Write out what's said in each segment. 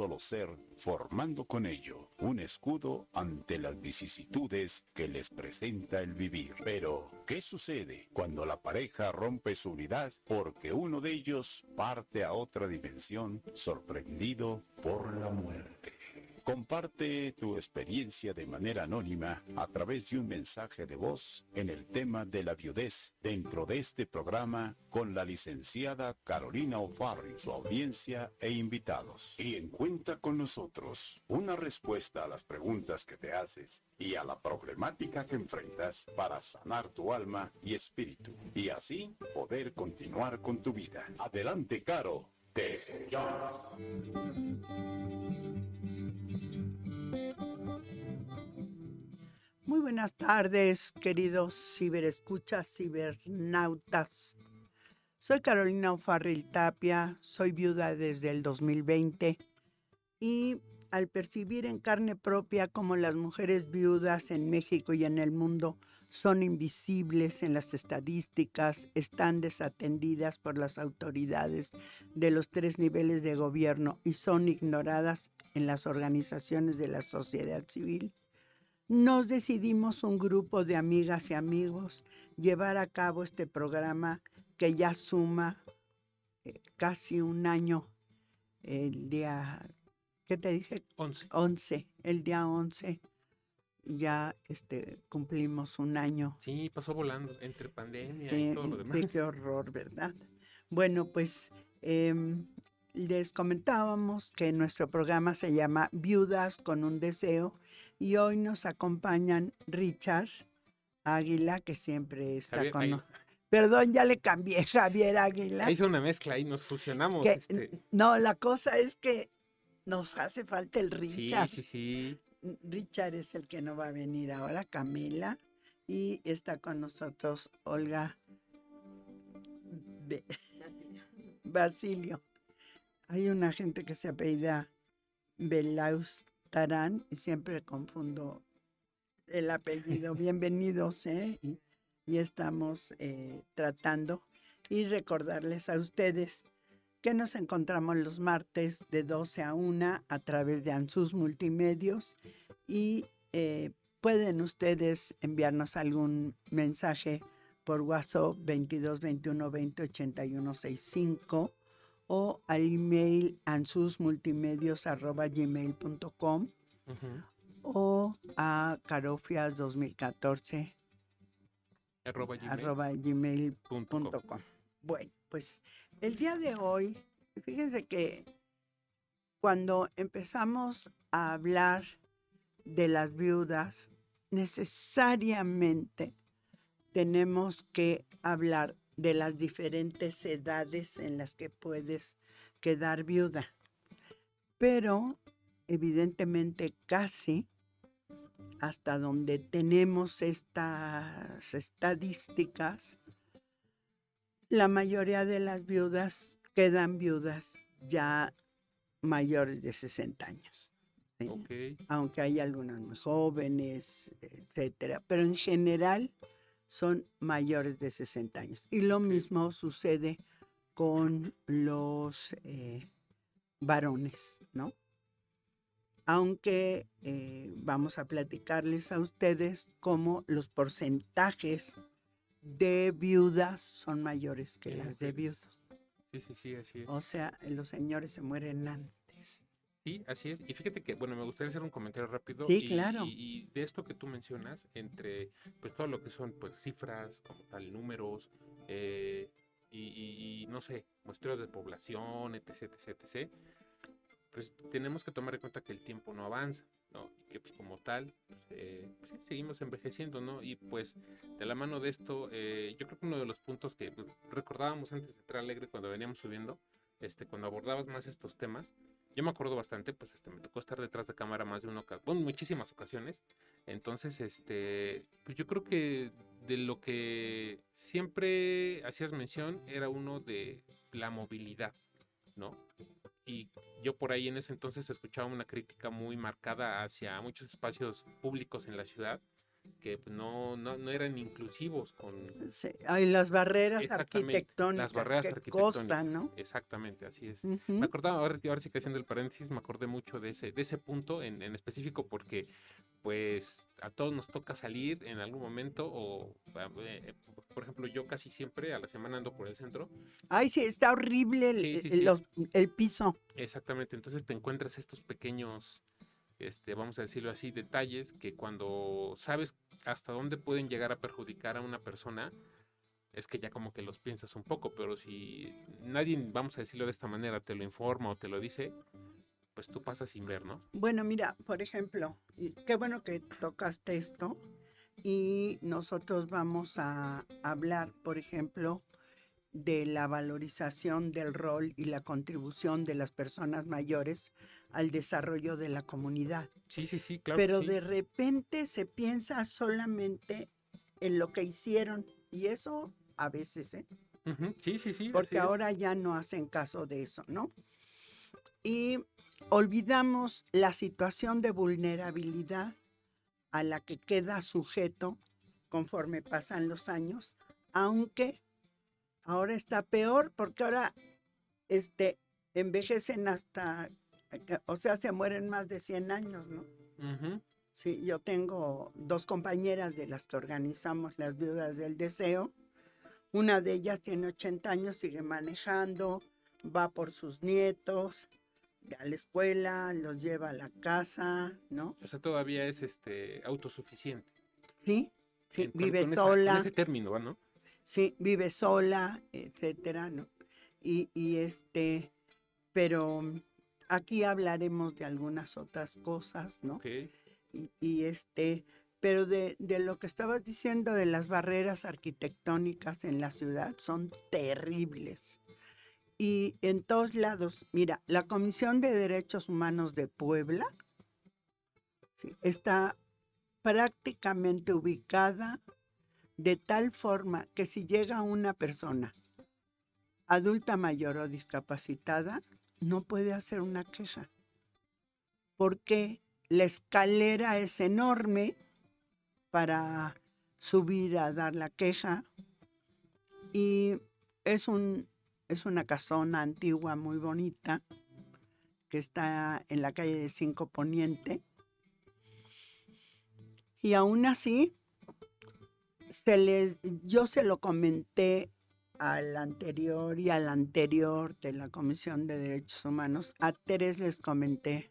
solo ser, formando con ello un escudo ante las vicisitudes que les presenta el vivir. Pero, ¿qué sucede cuando la pareja rompe su unidad porque uno de ellos parte a otra dimensión sorprendido por la muerte? Comparte tu experiencia de manera anónima a través de un mensaje de voz en el tema de la viudez dentro de este programa con la licenciada Carolina O'Farrill, su audiencia e invitados. Y encuentra con nosotros una respuesta a las preguntas que te haces y a la problemática que enfrentas para sanar tu alma y espíritu y así poder continuar con tu vida. Adelante, Caro. Te Muy buenas tardes, queridos ciberescuchas, cibernautas. Soy Carolina Ofarril Tapia, soy viuda desde el 2020 y al percibir en carne propia cómo las mujeres viudas en México y en el mundo son invisibles en las estadísticas, están desatendidas por las autoridades de los tres niveles de gobierno y son ignoradas en las organizaciones de la sociedad civil, nos decidimos un grupo de amigas y amigos llevar a cabo este programa que ya suma eh, casi un año, el día, ¿qué te dije? 11. 11, el día 11 ya este, cumplimos un año. Sí, pasó volando entre pandemia Sí, y todo lo demás. sí, qué horror, ¿verdad? Bueno, pues em, les comentábamos que nuestro programa se llama Viudas con un deseo y hoy nos acompañan Richard Águila, que siempre está Javier con... Águila. Perdón, ya le cambié, Javier Águila. Hizo una mezcla y nos fusionamos. que- este. No, la cosa es que nos hace falta el Sí, Richard. sí, sí. Richard es el que no va a venir ahora, Camila, y está con nosotros Olga Be- Basilio. Hay una gente que se apellida Belaus Tarán y siempre confundo el apellido. Bienvenidos, ¿eh? Y, y estamos eh, tratando y recordarles a ustedes que nos encontramos los martes de 12 a 1 a través de ANSUS Multimedios y eh, pueden ustedes enviarnos algún mensaje por WhatsApp 22 21 20 81 65 o al email ansusmultimedios.gmail.com Ujú. o a carofias 2014 Arroba gmail gmail.com. punto com. Bueno, pues el día de hoy, fíjense que cuando empezamos a hablar de las viudas, necesariamente tenemos que hablar de las diferentes edades en las que puedes quedar viuda. Pero evidentemente casi hasta donde tenemos estas estadísticas, la mayoría de las viudas quedan viudas ya mayores de 60 años. Aunque hay algunas muy jóvenes, etcétera, pero en general son mayores de 60 años. Y lo mismo sucede con los eh, varones, ¿no? Aunque eh, vamos a platicarles a ustedes cómo los porcentajes de viudas son mayores que las de viudos. Sí, sí, sí, así es. O sea, los señores se mueren antes. Sí, así es. Y fíjate que, bueno, me gustaría hacer un comentario rápido. Sí, y, claro. Y, y de esto que tú mencionas, entre pues todo lo que son pues cifras, como tal, números, eh, y, no sé, muestreos de población, etc, etc, etc, pues tenemos que tomar en cuenta que el tiempo no avanza, ¿no? Y que pues como tal, pues, eh, pues, sí, seguimos envejeciendo, ¿no? Y pues de la mano de esto, eh, yo creo que uno de los puntos que pues, recordábamos antes de entrar alegre cuando veníamos subiendo, este, cuando abordabas más estos temas, yo me acuerdo bastante, pues este, me tocó estar detrás de cámara más de una ocasión, muchísimas ocasiones. Entonces, este, pues yo creo que de lo que siempre hacías mención era uno de la movilidad, ¿no? Y yo por ahí en ese entonces escuchaba una crítica muy marcada hacia muchos espacios públicos en la ciudad, que pues, no, no, no eran inclusivos con... Sí, hay las barreras arquitectónicas las barreras que arquitectónicas. costan, ¿no? Exactamente, así es. Me acordaba, ahora, ahora sí que haciendo el paréntesis, me acordé mucho de ese, de ese punto en, en específico porque pues a todos nos toca salir en algún momento o, a- eh, por ejemplo, yo casi siempre a la semana ando por el centro. Ay, sí, está horrible el, Sí, sí, el- sí. los- el piso. Exactamente, entonces te encuentras estos pequeños, este, vamos a decirlo así, detalles que cuando sabes hasta dónde pueden llegar a perjudicar a una persona, es que ya como que los piensas un poco, pero si nadie, vamos a decirlo de esta manera, te lo informa o te lo dice, pues tú pasas sin ver, ¿no? Bueno, mira, por ejemplo, qué bueno que tocaste esto y nosotros vamos a hablar, por ejemplo, de la valorización del rol y la contribución de las personas mayores al desarrollo de la comunidad. Sí, sí, sí, claro. Pero sí. de repente se piensa solamente en lo que hicieron y eso a veces, ¿eh? Sí, sí, sí. porque es. ahora ya no hacen caso de eso, ¿no? Y olvidamos la situación de vulnerabilidad a la que queda sujeto conforme pasan los años, aunque ahora está peor porque ahora este, envejecen hasta, o sea, se mueren más de 100 años, ¿no? Sí, yo tengo dos compañeras de las que organizamos las viudas del deseo. Una de ellas tiene 80 años, sigue manejando, va por sus nietos a la escuela, los lleva a la casa, ¿no? O sea, todavía es este autosuficiente. Sí, sí, vive con esa- con sola, ese término, ¿no? Sí, vive sola, etcétera, ¿no? Y, y este, pero aquí hablaremos de algunas otras cosas, ¿no? Ok. y, y, este, pero de, de lo que estabas diciendo de las barreras arquitectónicas en la ciudad son terribles. Y en todos lados, mira, la Comisión de Derechos Humanos de Puebla sí, está prácticamente ubicada de tal forma que si llega una persona adulta mayor o discapacitada, no puede hacer una queja. Porque la escalera es enorme para subir a dar la queja y es un es una casona antigua muy bonita que está en la calle de Cinco Poniente y aún así se les yo se lo comenté al anterior y al anterior de la Comisión de Derechos Humanos a Teres les comenté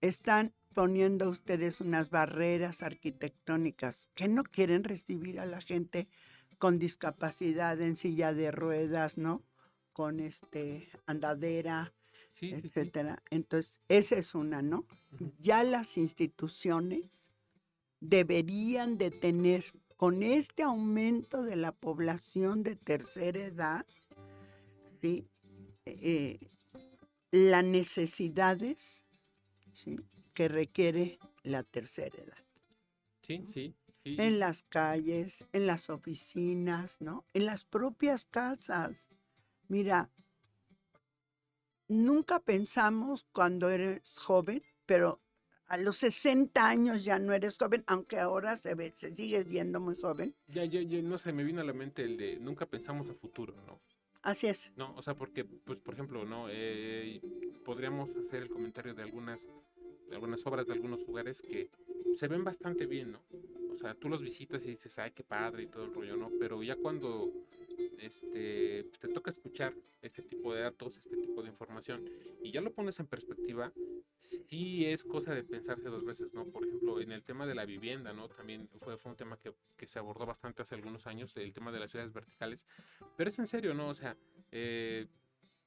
están poniendo ustedes unas barreras arquitectónicas que no quieren recibir a la gente con discapacidad en silla de ruedas, ¿no? Con este andadera, Sí, sí, sí. etcétera. Entonces, esa es una, ¿no? Ya las instituciones deberían de tener con este aumento de la población de tercera edad, ¿sí? Eh, las necesidades ¿sí? que requiere la tercera edad. Sí, sí. sí. En las calles, en las oficinas, ¿no? En las propias casas. Mira, nunca pensamos cuando eres joven, pero a los 60 años ya no eres joven, aunque ahora se ve, se sigue viendo muy joven. Ya, ya, ya, no sé, me vino a la mente el de nunca pensamos a futuro, ¿no? Así es. No, o sea, porque, pues, por ejemplo, ¿no? Eh, podríamos hacer el comentario de algunas, de algunas obras de algunos lugares que se ven bastante bien, ¿no? O sea, tú los visitas y dices, ay, qué padre y todo el rollo, ¿no? Pero ya cuando este, pues, te toca escuchar este tipo de datos, este tipo de información, y ya lo pones en perspectiva, sí es cosa de pensarse dos veces, ¿no? Por ejemplo, en el tema de la vivienda, ¿no? También fue, fue un tema que, que se abordó bastante hace algunos años, el tema de las ciudades verticales, pero es en serio, ¿no? O sea, eh,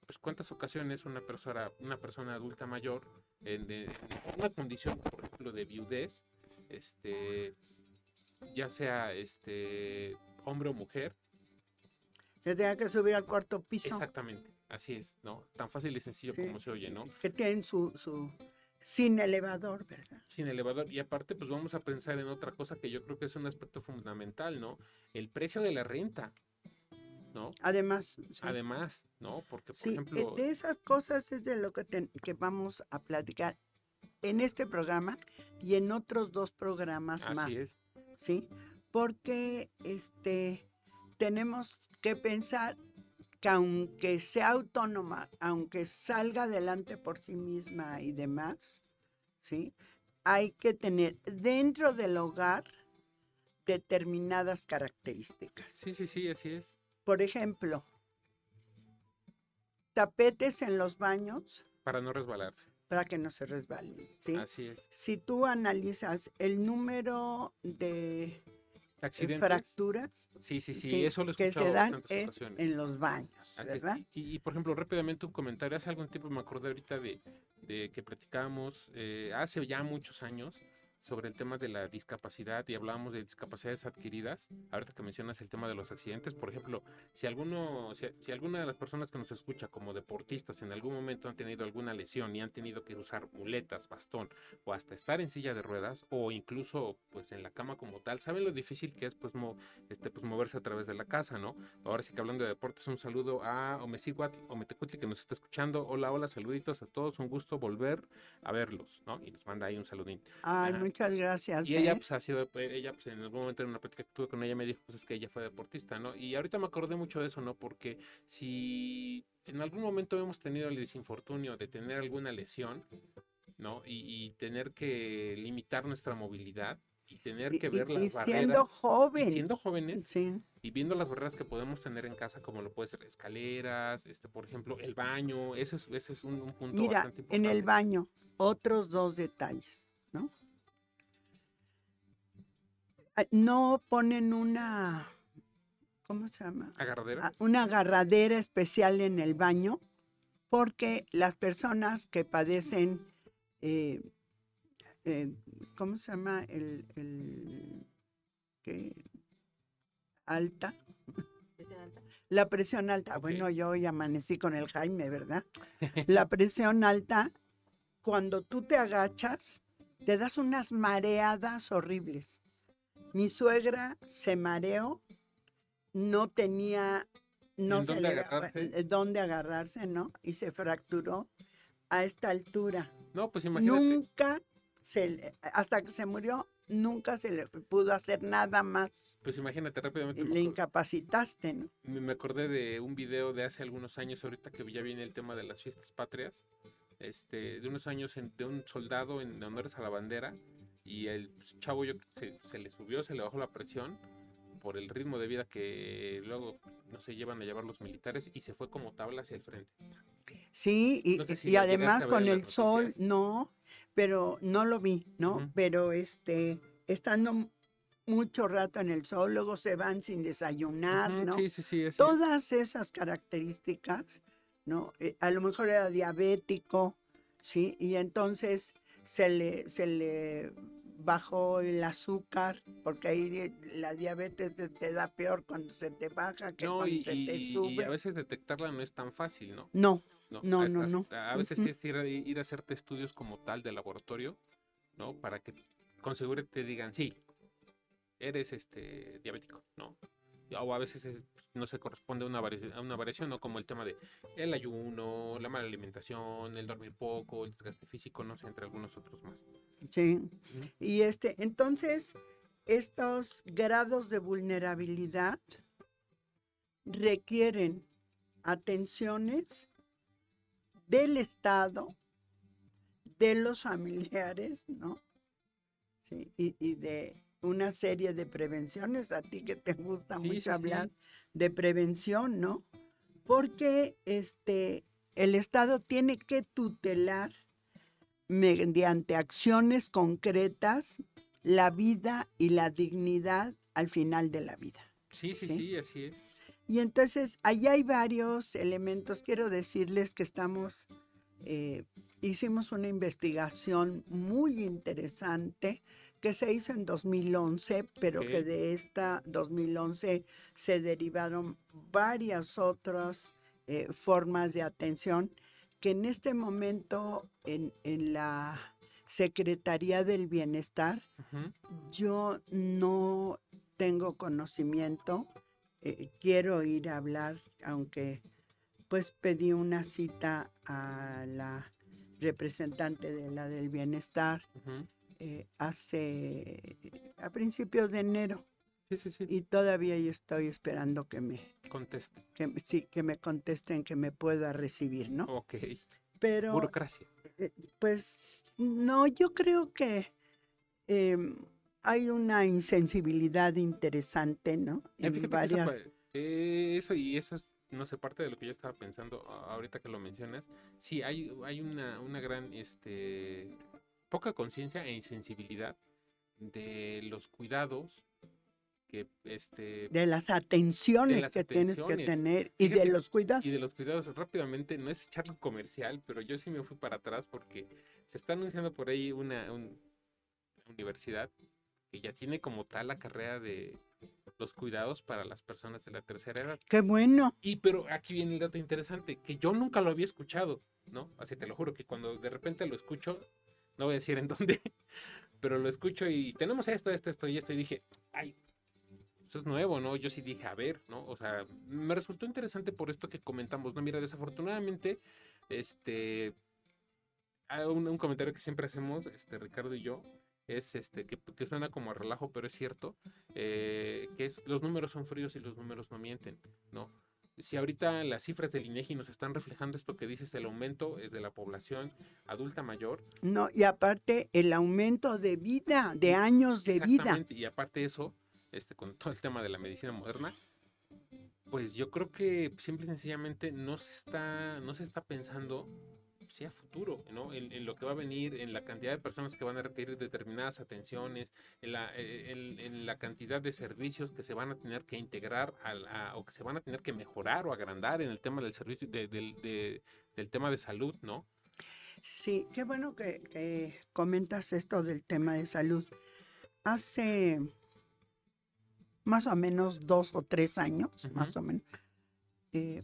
pues cuántas ocasiones una persona, una persona adulta mayor en, en una condición, por ejemplo, de viudez, este, ya sea este hombre o mujer, Se tenga que subir al cuarto piso. exactamente, así es, ¿no? Tan fácil y sencillo Sí. como se oye, ¿no? Que tienen su, su sin elevador, ¿verdad? Sin elevador. Y aparte, pues vamos a pensar en otra cosa que yo creo que es un aspecto fundamental, ¿no? El precio de la renta, ¿no? Además, sí. Además, ¿no? Porque, por Sí, ejemplo, de esas cosas es de lo que, que vamos a platicar en este programa y en otros dos programas más. así es. ¿sí? Porque este, tenemos que pensar que aunque sea autónoma, aunque salga adelante por sí misma y demás, ¿sí? Hay que tener dentro del hogar determinadas características. Sí, sí, sí, así es. Por ejemplo, tapetes en los baños Para no resbalarse. para que no se resbalen, ¿sí? Así es. Si tú analizas el número de Accidentes. fracturas Sí, sí, sí, sí, eso lo he que se dan es en los baños. ¿verdad? Y, y, por ejemplo, rápidamente un comentario. Hace algún tiempo me acordé ahorita de, de que platicábamos eh, hace ya muchos años sobre el tema de la discapacidad y hablábamos de discapacidades adquiridas. Ahorita que mencionas el tema de los accidentes, por ejemplo, si alguno, si, si alguna de las personas que nos escucha como deportistas en algún momento han tenido alguna lesión y han tenido que usar muletas, bastón o hasta estar en silla de ruedas o incluso pues en la cama como tal, saben lo difícil que es pues, mo- este, pues moverse a través de la casa, ¿no? Ahora sí que hablando de deportes, un saludo a Omeciguatl, Ometecutli que nos está escuchando. Hola, hola, saluditos a todos, un gusto volver a verlos, ¿no? Y nos manda ahí un saludín. Ay, Ajá. Muchas gracias. Y ella ¿eh? pues ha sido, eh, ella pues en algún momento en una plática que tuve con ella me dijo pues es que ella fue deportista, ¿no? Y ahorita me acordé mucho de eso, ¿no? Porque si en algún momento hemos tenido el desinfortunio de tener alguna lesión, ¿no? Y, y tener que limitar nuestra movilidad y tener que y- ver y las siendo barreras. y joven. siendo jóvenes Sí, y viendo las barreras que podemos tener en casa, como lo puede ser escaleras, este, por ejemplo, el baño, ese es, ese es un, un punto mira, bastante en el importante. baño, otros dos detalles, ¿no? No ponen una, ¿cómo se llama? Agarradera. Ah, Una agarradera especial en el baño, porque las personas que padecen, eh, eh, ¿cómo se llama? El, el- ¿qué? alta. La presión alta. Bueno, yo hoy amanecí con el Jaime, ¿verdad? La presión alta, cuando tú te agachas, te das unas mareadas horribles. Mi suegra se mareó, no tenía, no ¿En se dónde le agarrarse? eh, dónde agarrarse, ¿no? Y se fracturó a esta altura. No, pues imagínate. Nunca se le- hasta que se murió, nunca se le pudo hacer nada más. Pues imagínate rápidamente. Le incapacitaste, ¿no? Me me acordé de un video de hace algunos años, ahorita que ya viene el tema de las fiestas patrias, este, de unos años en- de un soldado en honores a la bandera, y el chavo yo, se, se le subió, se le bajó la presión por el ritmo de vida que luego no se llevan a llevar los militares y se fue como tabla hacia el frente. Sí, y, No sé si y además con el sol, no, pero no lo vi, ¿no? Ujú. Pero este, estando mucho rato en el sol, luego se van sin desayunar, Ujú, ¿no? Sí, sí, sí. Todas esas características, ¿no? Eh, a lo mejor era diabético, ¿sí? Y entonces se le, se le bajó el azúcar, porque ahí la diabetes te, te da peor cuando se te baja que No, cuando y, se te y- y sube. a veces detectarla no es tan fácil, ¿no? No, No, No, es no, hasta- no. A veces Ujú. tienes que ir a, ir a hacerte estudios como tal de laboratorio, ¿no? Para que con seguridad te digan, sí, eres este diabético, ¿no? O a veces es- no se corresponde a una, variación, a una variación, ¿no? Como el tema de el ayuno, la mala alimentación, el dormir poco, el desgaste físico, no sé, entre algunos otros más. sí. Y este, entonces, estos grados de vulnerabilidad requieren atenciones del Estado, de los familiares, ¿no? Sí, y, y de una serie de prevenciones, a ti que te gusta Sí, mucho sí, sí. hablar de prevención, ¿no? Porque este, el Estado tiene que tutelar mediante acciones concretas la vida y la dignidad al final de la vida. Sí, sí, Sí. sí, así es. Y entonces, allá hay varios elementos. Quiero decirles que estamos, eh, hicimos una investigación muy interesante que se hizo en 2011, pero que de esta 2011 se derivaron varias otras eh, formas de atención que en este momento en, en la Secretaría del Bienestar yo no tengo conocimiento, eh, quiero ir a hablar, aunque pues pedí una cita a la representante de la del bienestar. Eh, hace a principios de enero Sí, sí, sí. y todavía yo estoy esperando que me, Conteste. que, me- sí, que me contesten que me pueda recibir, ¿no? Ok. Pero Burocracia. eh, pues no, yo creo que em, hay una insensibilidad interesante, ¿no? Eh, En fíjate varias- eh, eso y eso es, no sé, parte de lo que yo estaba pensando ahorita que lo mencionas. Sí, hay, hay una, una gran, este, poca conciencia e insensibilidad de los cuidados que, este, de las atenciones las que tienes que tener y de los cuidados. y de los cuidados rápidamente, no es echarlo comercial, pero yo sí me fui para atrás porque se está anunciando por ahí una, un- universidad que ya tiene como tal la carrera de los cuidados para las personas de la tercera edad. Qué bueno. Y pero aquí viene el dato interesante, que yo nunca lo había escuchado, ¿no? Así te lo juro, que cuando de repente lo escucho, no voy a decir en dónde, pero lo escucho y tenemos esto, esto, esto y esto, y dije, ay, eso es nuevo, ¿no? Yo sí dije, a ver, ¿no? O sea, me resultó interesante por esto que comentamos, ¿no? Mira, desafortunadamente, este, hay un, un comentario que siempre hacemos, este, Ricardo y yo, es este, que, que suena como a relajo, pero es cierto, eh, que es los números son fríos y los números no mienten, ¿no? Si ahorita las cifras del INEGI nos están reflejando esto que dices, el aumento eh, de la población adulta mayor, No, y aparte el aumento de vida, de años de vida. Exactamente, Y aparte de eso, este, con todo el tema de la medicina moderna, pues yo creo que simple y sencillamente no se está, no se está pensando sí, a futuro, ¿no? En, en lo que va a venir, en la cantidad de personas que van a requerir determinadas atenciones, en la, eh, en- en la cantidad de servicios que se van a tener que integrar al- a- o que se van a tener que mejorar o agrandar en el tema del servicio, de- del- de- del tema de salud, ¿no? Sí, qué bueno que, que comentas esto del tema de salud. Hace más o menos dos o tres años, más o menos, eh,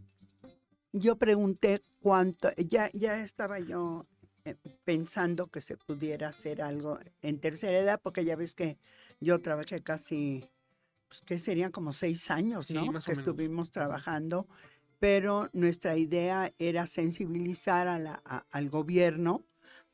yo pregunté cuánto, ya, ya estaba yo eh, pensando que se pudiera hacer algo en tercera edad, porque ya ves que yo trabajé casi, pues que serían como seis años, Sí, ¿no? o que menos. estuvimos trabajando, pero nuestra idea era sensibilizar a la- a- al gobierno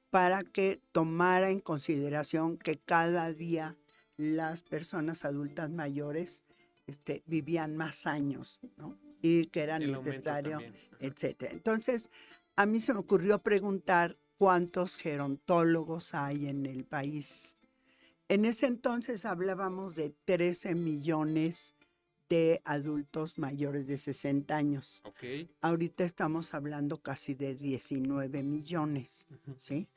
para que tomara en consideración que cada día las personas adultas mayores este, vivían más años, ¿no? Y que era El necesario etcétera. Entonces, a mí se me ocurrió preguntar cuántos gerontólogos hay en el país. En ese entonces hablábamos de 13 millones de adultos mayores de 60 años. Ok. Ahorita estamos hablando casi de 19 millones. ¿sí?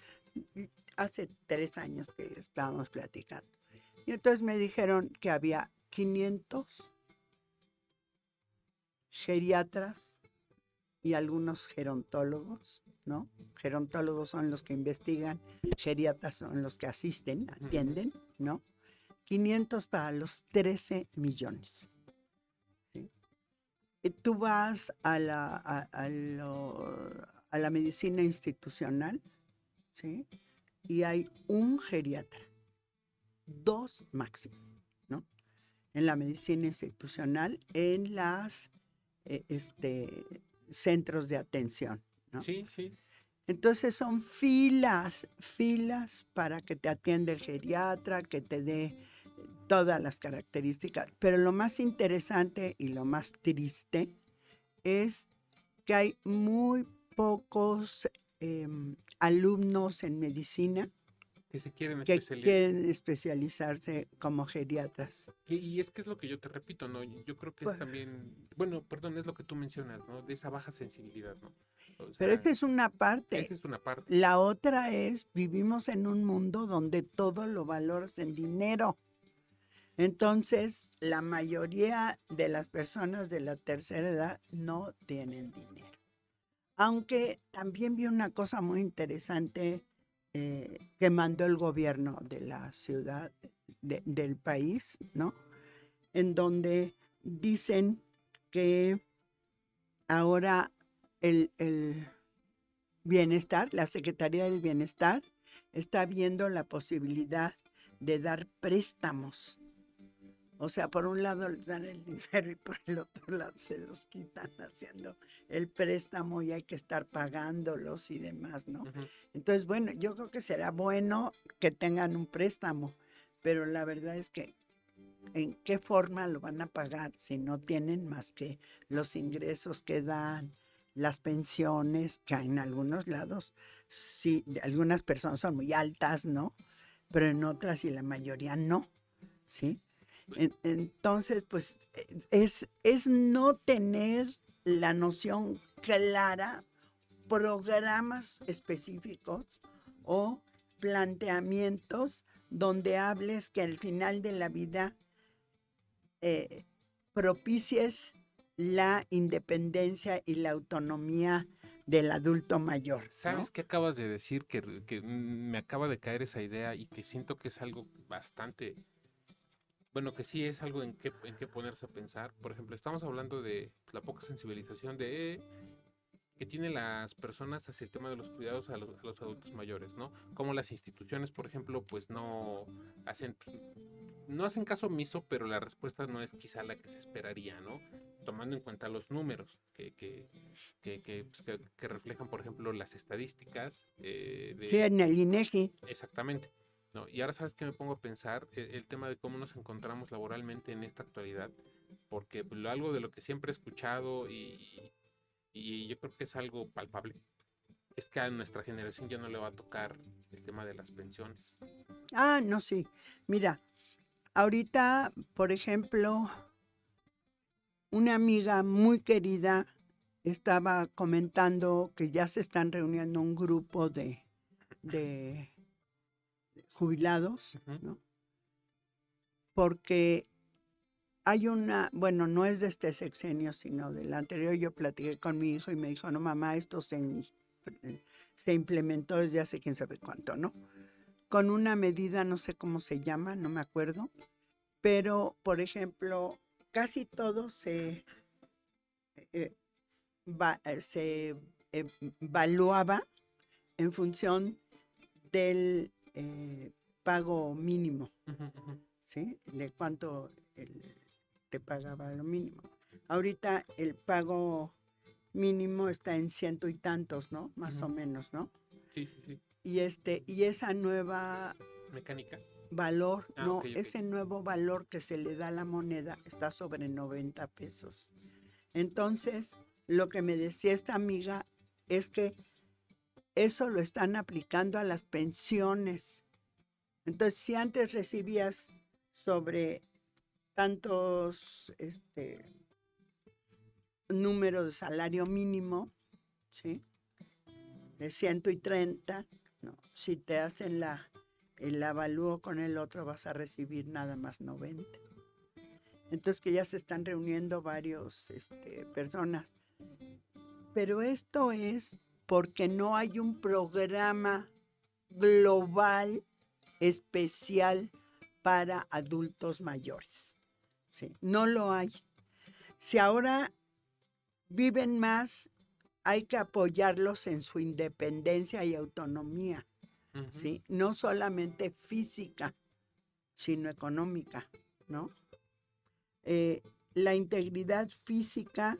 Hace tres años que estábamos platicando. Y entonces me dijeron que había 500 geriatras y algunos gerontólogos, ¿no? Gerontólogos son los que investigan, geriatras son los que asisten, atienden, ¿no? 500 para los 13 millones. ¿sí? Y tú vas a la, a, a lo- a la medicina institucional, ¿sí? Y hay un geriatra, dos máximo, ¿no? En la medicina institucional, en las este, centros de atención. ¿no? Sí, sí. Entonces son filas, filas para que te atienda el geriatra, que te dé todas las características. Pero lo más interesante y lo más triste es que hay muy pocos em, alumnos en medicina Que se quieren que especializar. quieren especializarse como geriatras. Y, y es que es lo que yo te repito, ¿no? Yo creo que Pues- es también, bueno, perdón, es lo que tú mencionas, ¿no? De esa baja sensibilidad, ¿no? O Pero sea, esta es una parte. esa es una parte. La otra es, vivimos en un mundo donde todo lo valoras en dinero. Entonces, la mayoría de las personas de la tercera edad no tienen dinero. Aunque también vi una cosa muy interesante eh, que mandó el gobierno de la ciudad, de- del país, ¿no? En donde dicen que ahora el, el bienestar, la Secretaría del Bienestar, está viendo la posibilidad de dar préstamos. O sea, por un lado les dan el dinero y por el otro lado se los quitan haciendo el préstamo y hay que estar pagándolos y demás, ¿no? Entonces, bueno, yo creo que será bueno que tengan un préstamo, pero la verdad es que ¿en qué forma lo van a pagar si no tienen más que los ingresos que dan, las pensiones, que en algunos lados, sí, algunas personas son muy altas, ¿no? Pero en otras y la mayoría no, ¿sí? Entonces, pues es, es no tener la noción clara, programas específicos o planteamientos donde hables que al final de la vida eh, propicies la independencia y la autonomía del adulto mayor. ¿Sabes qué acabas de decir? Que, que, me acaba de caer esa idea y que siento que es algo bastante, bueno, que sí es algo en qué, en qué ponerse a pensar. Por ejemplo, estamos hablando de la poca sensibilización de que tienen las personas hacia el tema de los cuidados a los, adultos mayores, ¿no? Como las instituciones, por ejemplo, pues no hacen, no hacen caso omiso, pero la respuesta no es quizá la que se esperaría, ¿no? Tomando en cuenta los números que, que, que, pues, reflejan, por ejemplo, las estadísticas. Eh, de, sí, en el INEGI. Exactamente. ¿No? Y ahora sabes que me pongo a pensar el, el, tema de cómo nos encontramos laboralmente en esta actualidad, porque pues, algo de lo que siempre he escuchado y, y yo creo que es algo palpable, es que a nuestra generación ya no le va a tocar el tema de las pensiones. Ah, no, sí. Mira, ahorita, por ejemplo, una amiga muy querida estaba comentando que ya se están reuniendo un grupo de, de jubilados, ¿no? Porque hay una, bueno, no es de este sexenio, sino del anterior. Yo platiqué con mi hijo y me dijo, no, mamá, esto se, se implementó desde hace quién sabe cuánto, ¿no? Con una medida, no sé cómo se llama, no me acuerdo, pero, por ejemplo, casi todo se, eh, eh, se evaluaba en función del eh, pago mínimo, ¿sí? De cuánto el, te pagaba lo mínimo. Ahorita el pago mínimo está en ciento y tantos, ¿no? Más o menos, ¿no? Sí, sí, Y este, y esa nueva mecánica valor, ah, no, ese nuevo valor que se le da a la moneda está sobre 90 pesos. Entonces, lo que me decía esta amiga es que eso lo están aplicando a las pensiones. Entonces, si antes recibías sobre tantos este, números de salario mínimo, ¿sí? De 130, no. Si te hacen la, el avalúo con el otro, vas a recibir nada más 90. Entonces que ya se están reuniendo varios este, personas. Pero esto es porque no hay un programa global especial para adultos mayores. Sí, no lo hay. Si ahora viven más, hay que apoyarlos en su independencia y autonomía, ¿sí? No solamente física, sino económica, ¿no? Eh, la integridad física,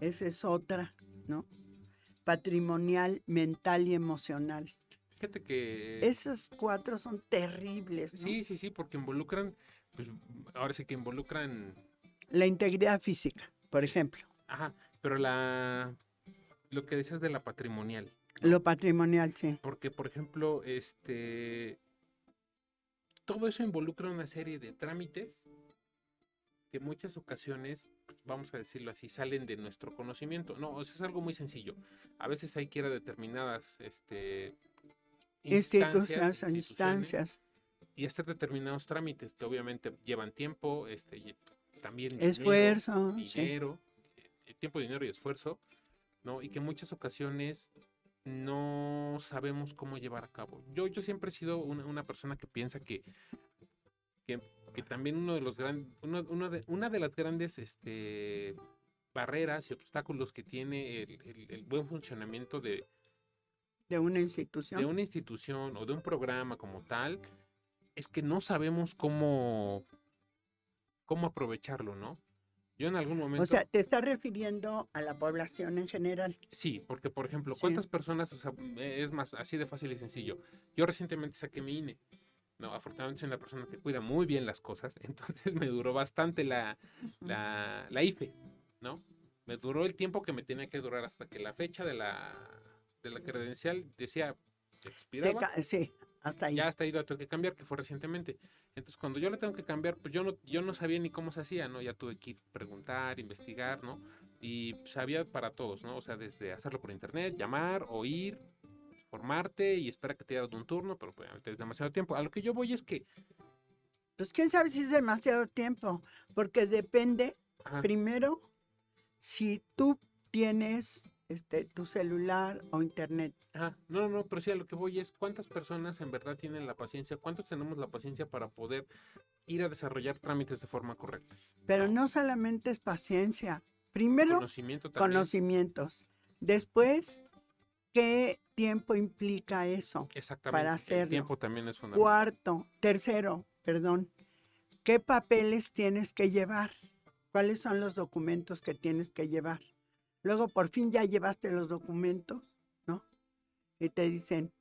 esa es otra, ¿no? Patrimonial, mental y emocional. Fíjate que... Esas cuatro son terribles. ¿no? Sí, sí, sí, porque involucran pues, ahora sí que involucran... La integridad física, por ejemplo. Ajá, pero la... Lo que decías de la patrimonial. Lo patrimonial, sí. Porque, por ejemplo, este... Todo eso involucra una serie de trámites que muchas ocasiones, vamos a decirlo así, salen de nuestro conocimiento. No, o sea, es algo muy sencillo. A veces hay que ir a determinadas este, instancias, instancias y hacer determinados trámites que obviamente llevan tiempo, este, también esfuerzo, dinero, eh, tiempo, dinero y esfuerzo, ¿no? Y que en muchas ocasiones no sabemos cómo llevar a cabo. Yo, yo siempre he sido una, persona que piensa que, que, también uno de los grandes, uno, de, una de las grandes este, barreras y obstáculos que tiene el, el buen funcionamiento de, de una institución. De una institución o de un programa como tal, es que no sabemos cómo, cómo aprovecharlo, ¿no? Yo en algún momento... O sea, te estás refiriendo a la población en general. Sí, porque por ejemplo, ¿cuántas personas, o sea, es más, así de fácil y sencillo. Yo recientemente saqué mi INE, No, afortunadamente soy una persona que cuida muy bien las cosas, entonces me duró bastante la, la, la IFE, ¿no? Me duró el tiempo que me tenía que durar hasta que la fecha de la, de la credencial decía expiraba. sí, hasta ahí. Ya hasta ahí la tengo que cambiar, que fue recientemente. Entonces, cuando yo la tengo que cambiar, pues yo no, yo no sabía ni cómo se hacía, ¿no? Ya tuve que preguntar, investigar, ¿no? Y sabía para todos, ¿no? O sea, desde hacerlo por internet, llamar, oír, formarte y esperar que te dieran un turno, pero pues, es demasiado tiempo. A lo que yo voy es que... Pues quién sabe si es demasiado tiempo, porque depende, primero, si tú tienes este, tu celular o internet. Ah, no, no, pero sí a lo que voy es cuántas personas en verdad tienen la paciencia, cuántos tenemos la paciencia para poder ir a desarrollar trámites de forma correcta. Pero no, solamente es paciencia. Primero, conocimientos. Después, ¿qué tiempo implica eso? Exactamente. Para hacerlo. El tiempo también es fundamental. Cuarto, tercero, perdón. ¿Qué papeles tienes que llevar? ¿Cuáles son los documentos que tienes que llevar? Luego por fin ya llevaste los documentos, ¿no? Y te dicen,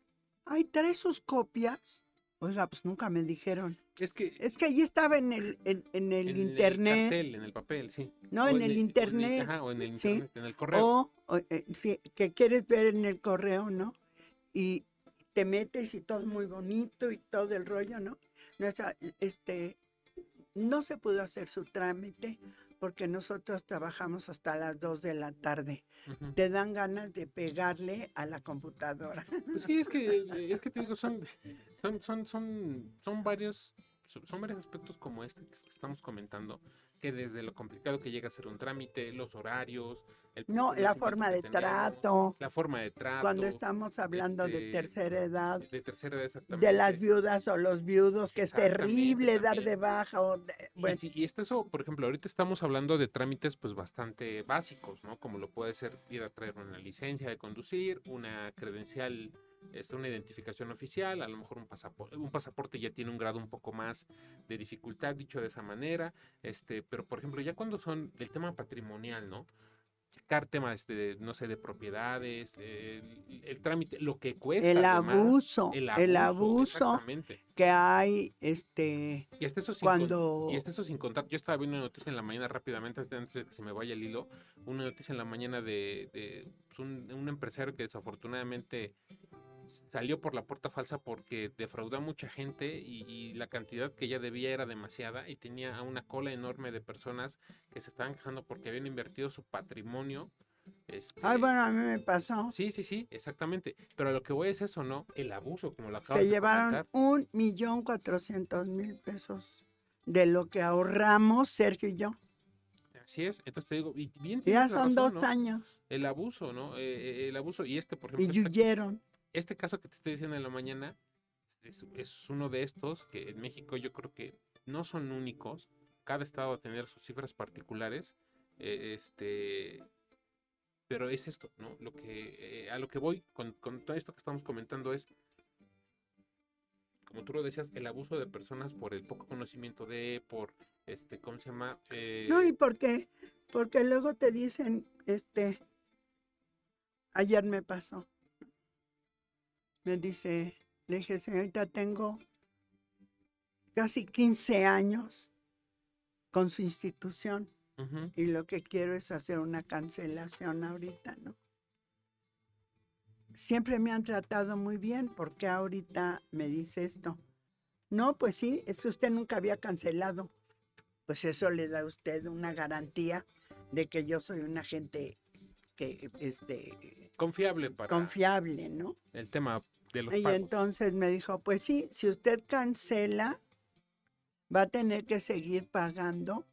ay, trae sus copias. Oiga, pues nunca me dijeron. Es que, es que ahí estaba en el, en, el internet. En el en el papel, sí. No, en el, internet. O en el, internet, en el correo. O, eh, sí, que quieres ver en el correo, ¿no? Y te metes y todo muy bonito y todo el rollo, ¿no? no este, no se pudo hacer su trámite porque nosotros trabajamos hasta las 2 de la tarde. Te dan ganas de pegarle a la computadora. Pues sí, es que, eh, es que te digo, son, son, son, son, son varios, son varios aspectos como este que estamos comentando, que desde lo complicado que llega a ser un trámite, los horarios, no, la forma de trato. La forma de trato. Cuando estamos hablando de, este, tercera edad. De tercera edad, exactamente. De las viudas o los viudos, que es terrible dar de baja. O bueno. y, esto eso, por ejemplo, ahorita estamos hablando de trámites pues bastante básicos, ¿no? Como lo puede ser ir a traer una licencia de conducir, una credencial es una identificación oficial, a lo mejor un pasaporte, un pasaporte ya tiene un grado un poco más de dificultad, dicho de esa manera, este, pero por ejemplo, ya cuando son el tema patrimonial, ¿no? checar temas de, no sé, de propiedades, el, trámite, lo que cuesta. El abuso, el abuso, que hay, este, y hasta eso sin cuando... y hasta eso sin contar, yo estaba viendo una noticia en la mañana rápidamente, antes de que se me vaya el hilo, una noticia en la mañana de, de pues, un, un empresario que desafortunadamente salió por la puerta falsa porque defraudó a mucha gente y, la cantidad que ella debía era demasiada y tenía una cola enorme de personas que se estaban quejando porque habían invertido su patrimonio. Este Ay, bueno, a mí me pasó. Sí, sí, sí, exactamente. Pero lo que voy es eso, ¿no? El abuso, como lo acabas Se llevaron un millón cuatrocientos mil pesos de lo que ahorramos Sergio y yo. Así es, entonces te digo, bien Ya son dos años. El abuso, ¿no? Eh, eh, el abuso, y este, por ejemplo. Y huyeron este caso que te estoy diciendo en la mañana es, uno de estos que en México yo creo que no son únicos. Cada estado va a tener sus cifras particulares. Eh, este, pero es esto, ¿no? Lo que, eh, a lo que voy con, todo esto que estamos comentando es, como tú lo decías, el abuso de personas por el poco conocimiento de, por, este, ¿cómo se llama? Eh, no, ¿y por qué? Porque luego te dicen, este, ayer me pasó, me dice, le dije, señorita, tengo casi 15 años con su institución y lo que quiero es hacer una cancelación ahorita, ¿no? Siempre me han tratado muy bien, ¿por qué ahorita me dice esto? No, pues sí, es que usted nunca había cancelado. Pues eso le da a usted una garantía de que yo soy una gente que, este... Confiable para... Confiable, ¿no? El tema y entonces me dijo, pues sí, si usted cancela, va a tener que seguir pagando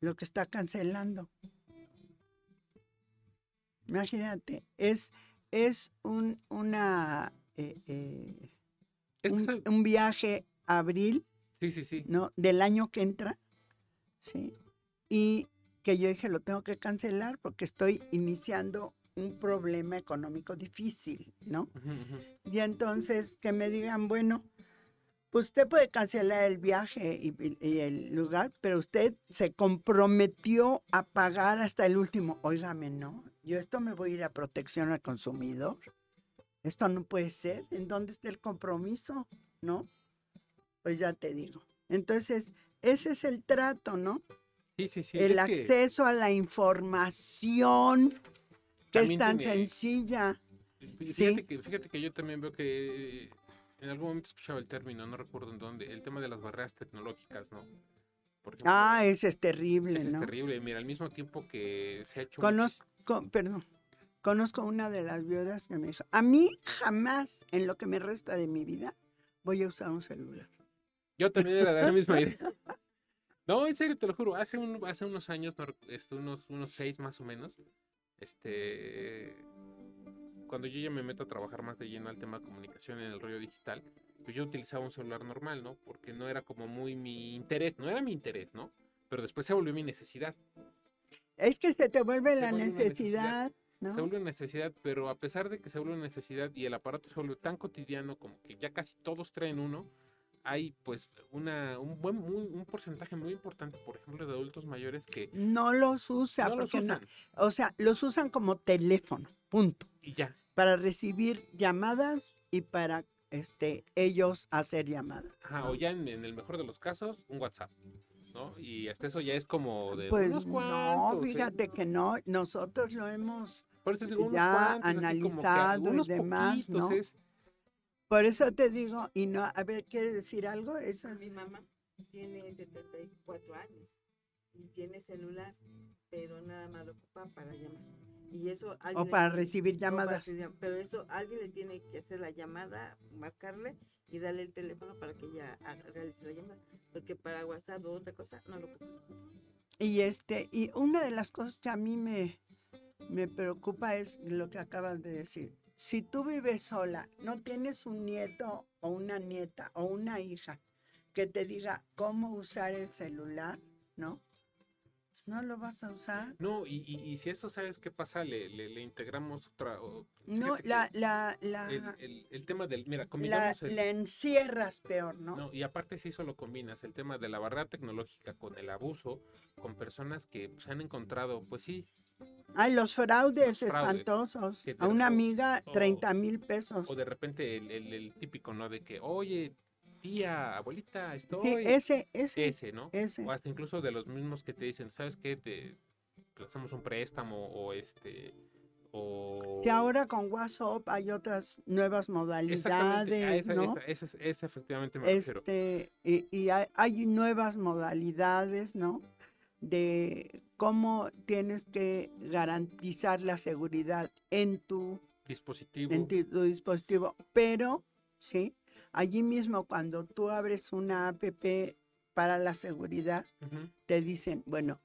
lo que está cancelando. Imagínate, es, es un, una, eh, eh, un, viaje abril, sí, sí, sí. ¿no? Del año que entra, ¿sí? Y que yo dije, lo tengo que cancelar porque estoy iniciando un problema económico difícil, ¿no? Y entonces que me digan, bueno, pues usted puede cancelar el viaje y, el lugar, pero usted se comprometió a pagar hasta el último. Óigame, no, yo esto me voy a ir a protección al consumidor. Esto no puede ser. ¿En dónde está el compromiso? ¿No? Pues ya te digo. Entonces, ese es el trato, ¿no? Sí, sí, sí. el que acceso a la información, que es tan tiene- sencilla. Sí. Fíjate, que, fíjate que yo también veo que eh, en algún momento escuchaba el término, no recuerdo en dónde, el tema de las barreras tecnológicas, ¿no? Ah, ese es terrible, ese es terrible. Mira, al mismo tiempo que se ha hecho... Conozco, muchis- perdón, conozco una de las viudas que me dijo, a mí jamás en lo que me resta de mi vida voy a usar un celular. Yo también era de la misma idea. No, en serio, te lo juro. Hace, un- hace unos años, este, unos, unos seis más o menos, este, cuando yo ya me meto a trabajar más de lleno al tema de comunicación en el rollo digital, pues yo utilizaba un celular normal, ¿no? Porque no era como muy mi interés, no era mi interés, ¿no? Pero después se volvió mi necesidad. Es que se te vuelve Se la vuelve una necesidad, ¿no? Se vuelve una necesidad, pero a pesar de que se vuelve una necesidad y el aparato se vuelve tan cotidiano como que ya casi todos traen uno, hay pues una, un buen muy- un porcentaje muy importante, por ejemplo, de adultos mayores que No los usa, no los porque no- usan o sea, los usan como teléfono, punto, y ya. para recibir llamadas y para este ellos hacer llamadas. Ajá, o ya en, en el mejor de los casos, un WhatsApp, ¿no? Y hasta eso ya es como de Pues unos no, cuantos. ¿eh? fíjate que no, nosotros lo hemos Por eso digo, unos ya cuantos, así como que analizado y demás, poquitos, ¿no? es- Por eso te digo, y no, a ver, ¿quieres decir algo? Eso es- Mi mamá tiene 74 años y tiene celular, pero nada más lo ocupa para llamar. Y eso o para tiene- recibir para llamadas. pero eso alguien le tiene que hacer la llamada, marcarle y darle el teléfono para que ella realice la llamada, porque para WhatsApp o otra cosa no lo ocupa. Y este, y una de las cosas que a mí me, me preocupa es lo que acabas de decir. Si tú vives sola, no tienes un nieto o una nieta o una hija que te diga cómo usar el celular, ¿no? Pues no lo vas a usar. No, y, y, y si eso sabes qué pasa, le, le, le integramos otra. o- No, la, la, la, el, el- el tema del. Mira, la, combinamos el- la encierras peor, ¿no? No, y aparte si eso lo combinas, el tema de la barrera tecnológica con el abuso, con personas que se han encontrado, pues sí, Ay, los fraudes Los espantosos. A una amiga, o- 30 mil pesos. o de repente el, el- el típico, ¿no? De que, oye, tía, abuelita, estoy... Sí, ese, ese, ese, ¿no? ese. O hasta incluso de los mismos que te dicen, ¿sabes qué? Te, te hacemos un préstamo o este... O... Que ahora con WhatsApp hay otras nuevas modalidades, esa, ¿no? esa- esa- esa efectivamente me refiero. Este, y, y hay, hay nuevas modalidades, ¿no? De cómo tienes que garantizar la seguridad en tu, Dispositivo. en tu dispositivo. Pero, ¿sí? Allí mismo, cuando tú abres una app para la seguridad, te dicen, bueno,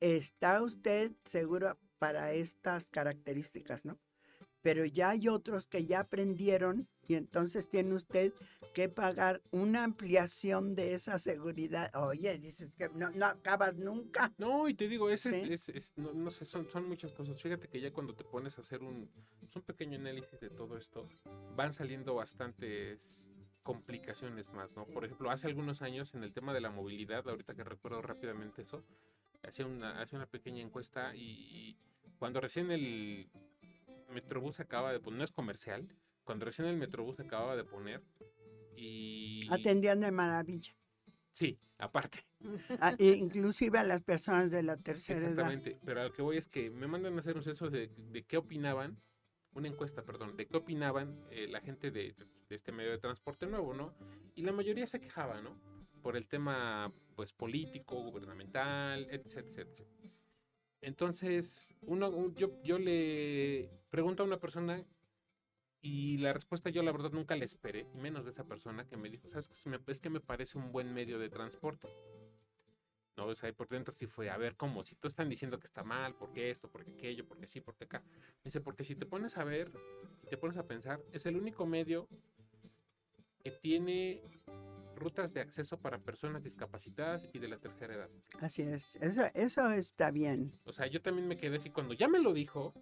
¿está usted seguro para estas características, no? Pero ya hay otros que ya aprendieron y entonces tiene usted que pagar una ampliación de esa seguridad. Oye, dices que no, no acabas nunca. No, y te digo, ese Sí. es, no, no sé, son, son muchas cosas. Fíjate que ya cuando te pones a hacer un, pues, un pequeño análisis de todo esto, van saliendo bastantes complicaciones más, ¿no? Por ejemplo, hace algunos años en el tema de la movilidad, ahorita que recuerdo rápidamente eso, hacía una, hacía una pequeña encuesta y, y cuando recién el Metrobús acaba de poner, no es comercial, cuando recién el Metrobús acababa de poner y... Atendían de maravilla. Sí, aparte. A- e inclusive a las personas de la tercera edad. Exactamente, pero a lo que voy es que me mandan a hacer un censo de, de qué opinaban, una encuesta, perdón, de qué opinaban eh, la gente de, de este medio de transporte nuevo, ¿no? Y la mayoría se quejaba, ¿no? Por el tema, pues, político, gubernamental, etc. Entonces, uno, un- yo, yo le pregunto a una persona y la respuesta yo la verdad nunca la esperé, y menos de esa persona que me dijo, ¿sabes me- Es que me parece un buen medio de transporte. No, o sea, ahí por dentro sí fue, a ver, ¿cómo? Si tú están diciendo que está mal, ¿por qué esto? ¿Por qué aquello? ¿Por qué sí? ¿Por qué acá? Dice, porque si te pones a ver, si te pones a pensar, es el único medio que tiene rutas de acceso para personas discapacitadas y de la tercera edad. Así es. Eso, eso está bien. O sea, yo también me quedé así, cuando ya me lo dijo,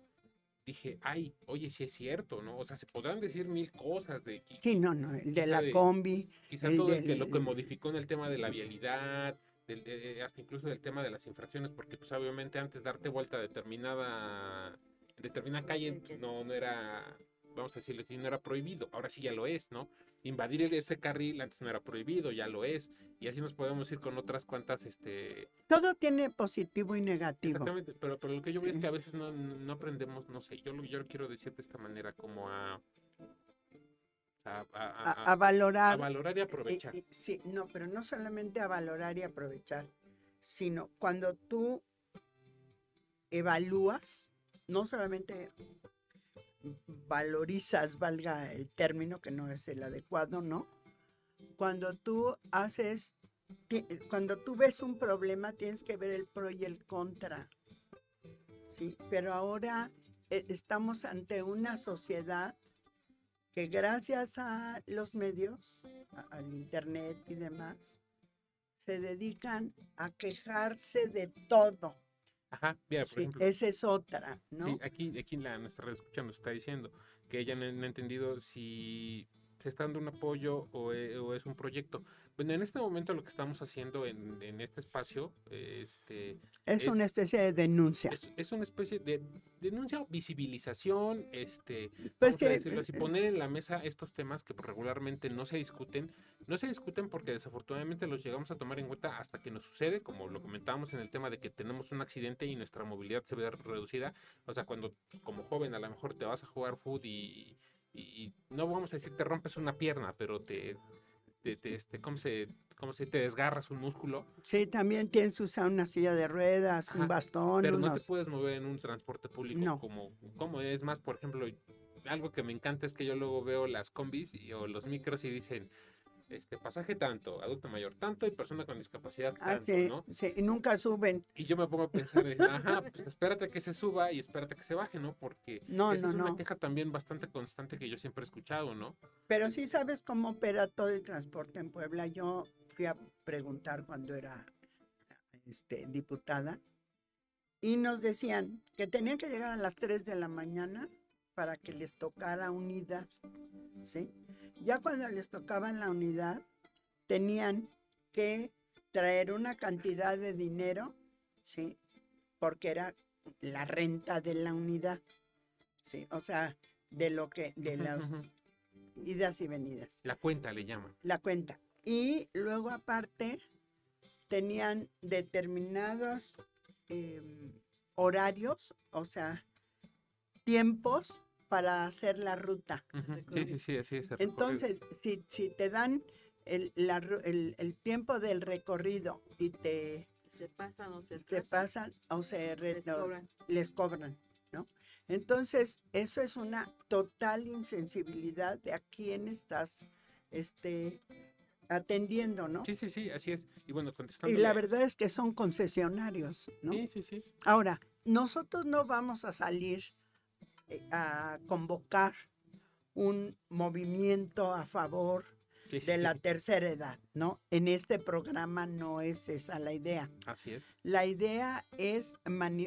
dije, ay, oye, sí es cierto, ¿no? O sea, se podrán decir mil cosas de Sí, no, no. El de la de- combi. quizá el todo el que lo que modificó en el tema de la vialidad, del- de- hasta incluso del tema de las infracciones, porque pues obviamente antes darte vuelta a determinada, determinada calle no, no era, vamos a decirlo así, no era prohibido, ahora sí ya lo es, ¿no? Invadir ese carril antes no era prohibido, ya lo es. Y así nos podemos ir con otras cuantas, este, Todo tiene positivo y negativo. Exactamente, pero, pero lo que yo veo es que a veces no, no aprendemos, no sé, yo lo, yo lo quiero decir de esta manera, como a, a, a- A, a- a valorar. a valorar y aprovechar. y- sí, no, pero no solamente a valorar y aprovechar, sino cuando tú evalúas, no solamente valorizas, valga el término que no es el adecuado, ¿no? Cuando tú haces, cuando tú ves un problema, tienes que ver el pro y el contra. Sí, pero ahora eh, estamos ante una sociedad que gracias a los medios, al internet y demás, se dedican a quejarse de todo. Ajá, mira, por Sí, ejemplo, esa es otra, ¿no? sí, aquí, aquí la, nuestra red escucha nos está diciendo que ella no, no ha entendido si se está dando un apoyo o, e- o es un proyecto. Bueno, en este momento lo que estamos haciendo en, en este espacio, este, es, es- una especie de denuncia. es, es una especie de denuncia, visibilización, este, Pues vamos a que, decirlo así, poner en la mesa estos temas que regularmente no se discuten. No se discuten porque desafortunadamente los llegamos a tomar en cuenta hasta que nos sucede, como lo comentábamos en el tema de que tenemos un accidente y nuestra movilidad se ve reducida. O sea, cuando como joven a lo mejor te vas a jugar foot y, y- y no vamos a decir te rompes una pierna, pero te, te, te, este, ¿cómo se, cómo se te desgarras un músculo? Sí, también tienes que usar una silla de ruedas, Ajá, un bastón, pero no te puedes mover en un transporte público No. como, como es más, por ejemplo, algo que me encanta es que yo luego veo las combis y, o los micros y dicen, este pasaje tanto, adulto mayor tanto y persona con discapacidad Ah, tanto, sí, ¿no? sí, y nunca suben. Y yo me pongo a pensar, de, ajá, pues espérate que se suba y espérate que se baje, ¿no? Porque No, esa no, es una no. queja también bastante constante que yo siempre he escuchado, ¿no? Pero sí sabes cómo opera todo el transporte en Puebla. Yo fui a preguntar cuando era este, diputada y nos decían que tenían que llegar a las 3 de la mañana para que les tocara unidad, ¿sí? Ya cuando les tocaba la unidad, tenían que traer una cantidad de dinero, ¿sí? Porque era la renta de la unidad, ¿sí? O sea, de lo que, de las idas y venidas, La cuenta le llaman. la cuenta. Y luego aparte tenían determinados em, horarios, o sea, tiempos para hacer la ruta. Sí, sí, sí, así es. Entonces, si, si te dan el, la ru- el- el tiempo del recorrido y te, Se pasan o se te atrasan, pasan o se re- les no, cobran. les cobran, ¿no? Entonces, eso es una total insensibilidad de a quién estás este, atendiendo, ¿no? Sí, sí, sí, así es. Y bueno, Y contestando. la verdad es que son concesionarios, ¿no? Sí, sí, sí. Ahora, nosotros no vamos a salir a convocar un movimiento a favor sí, de sí, la tercera edad, ¿no? En este programa no es esa la idea. Así es. La idea es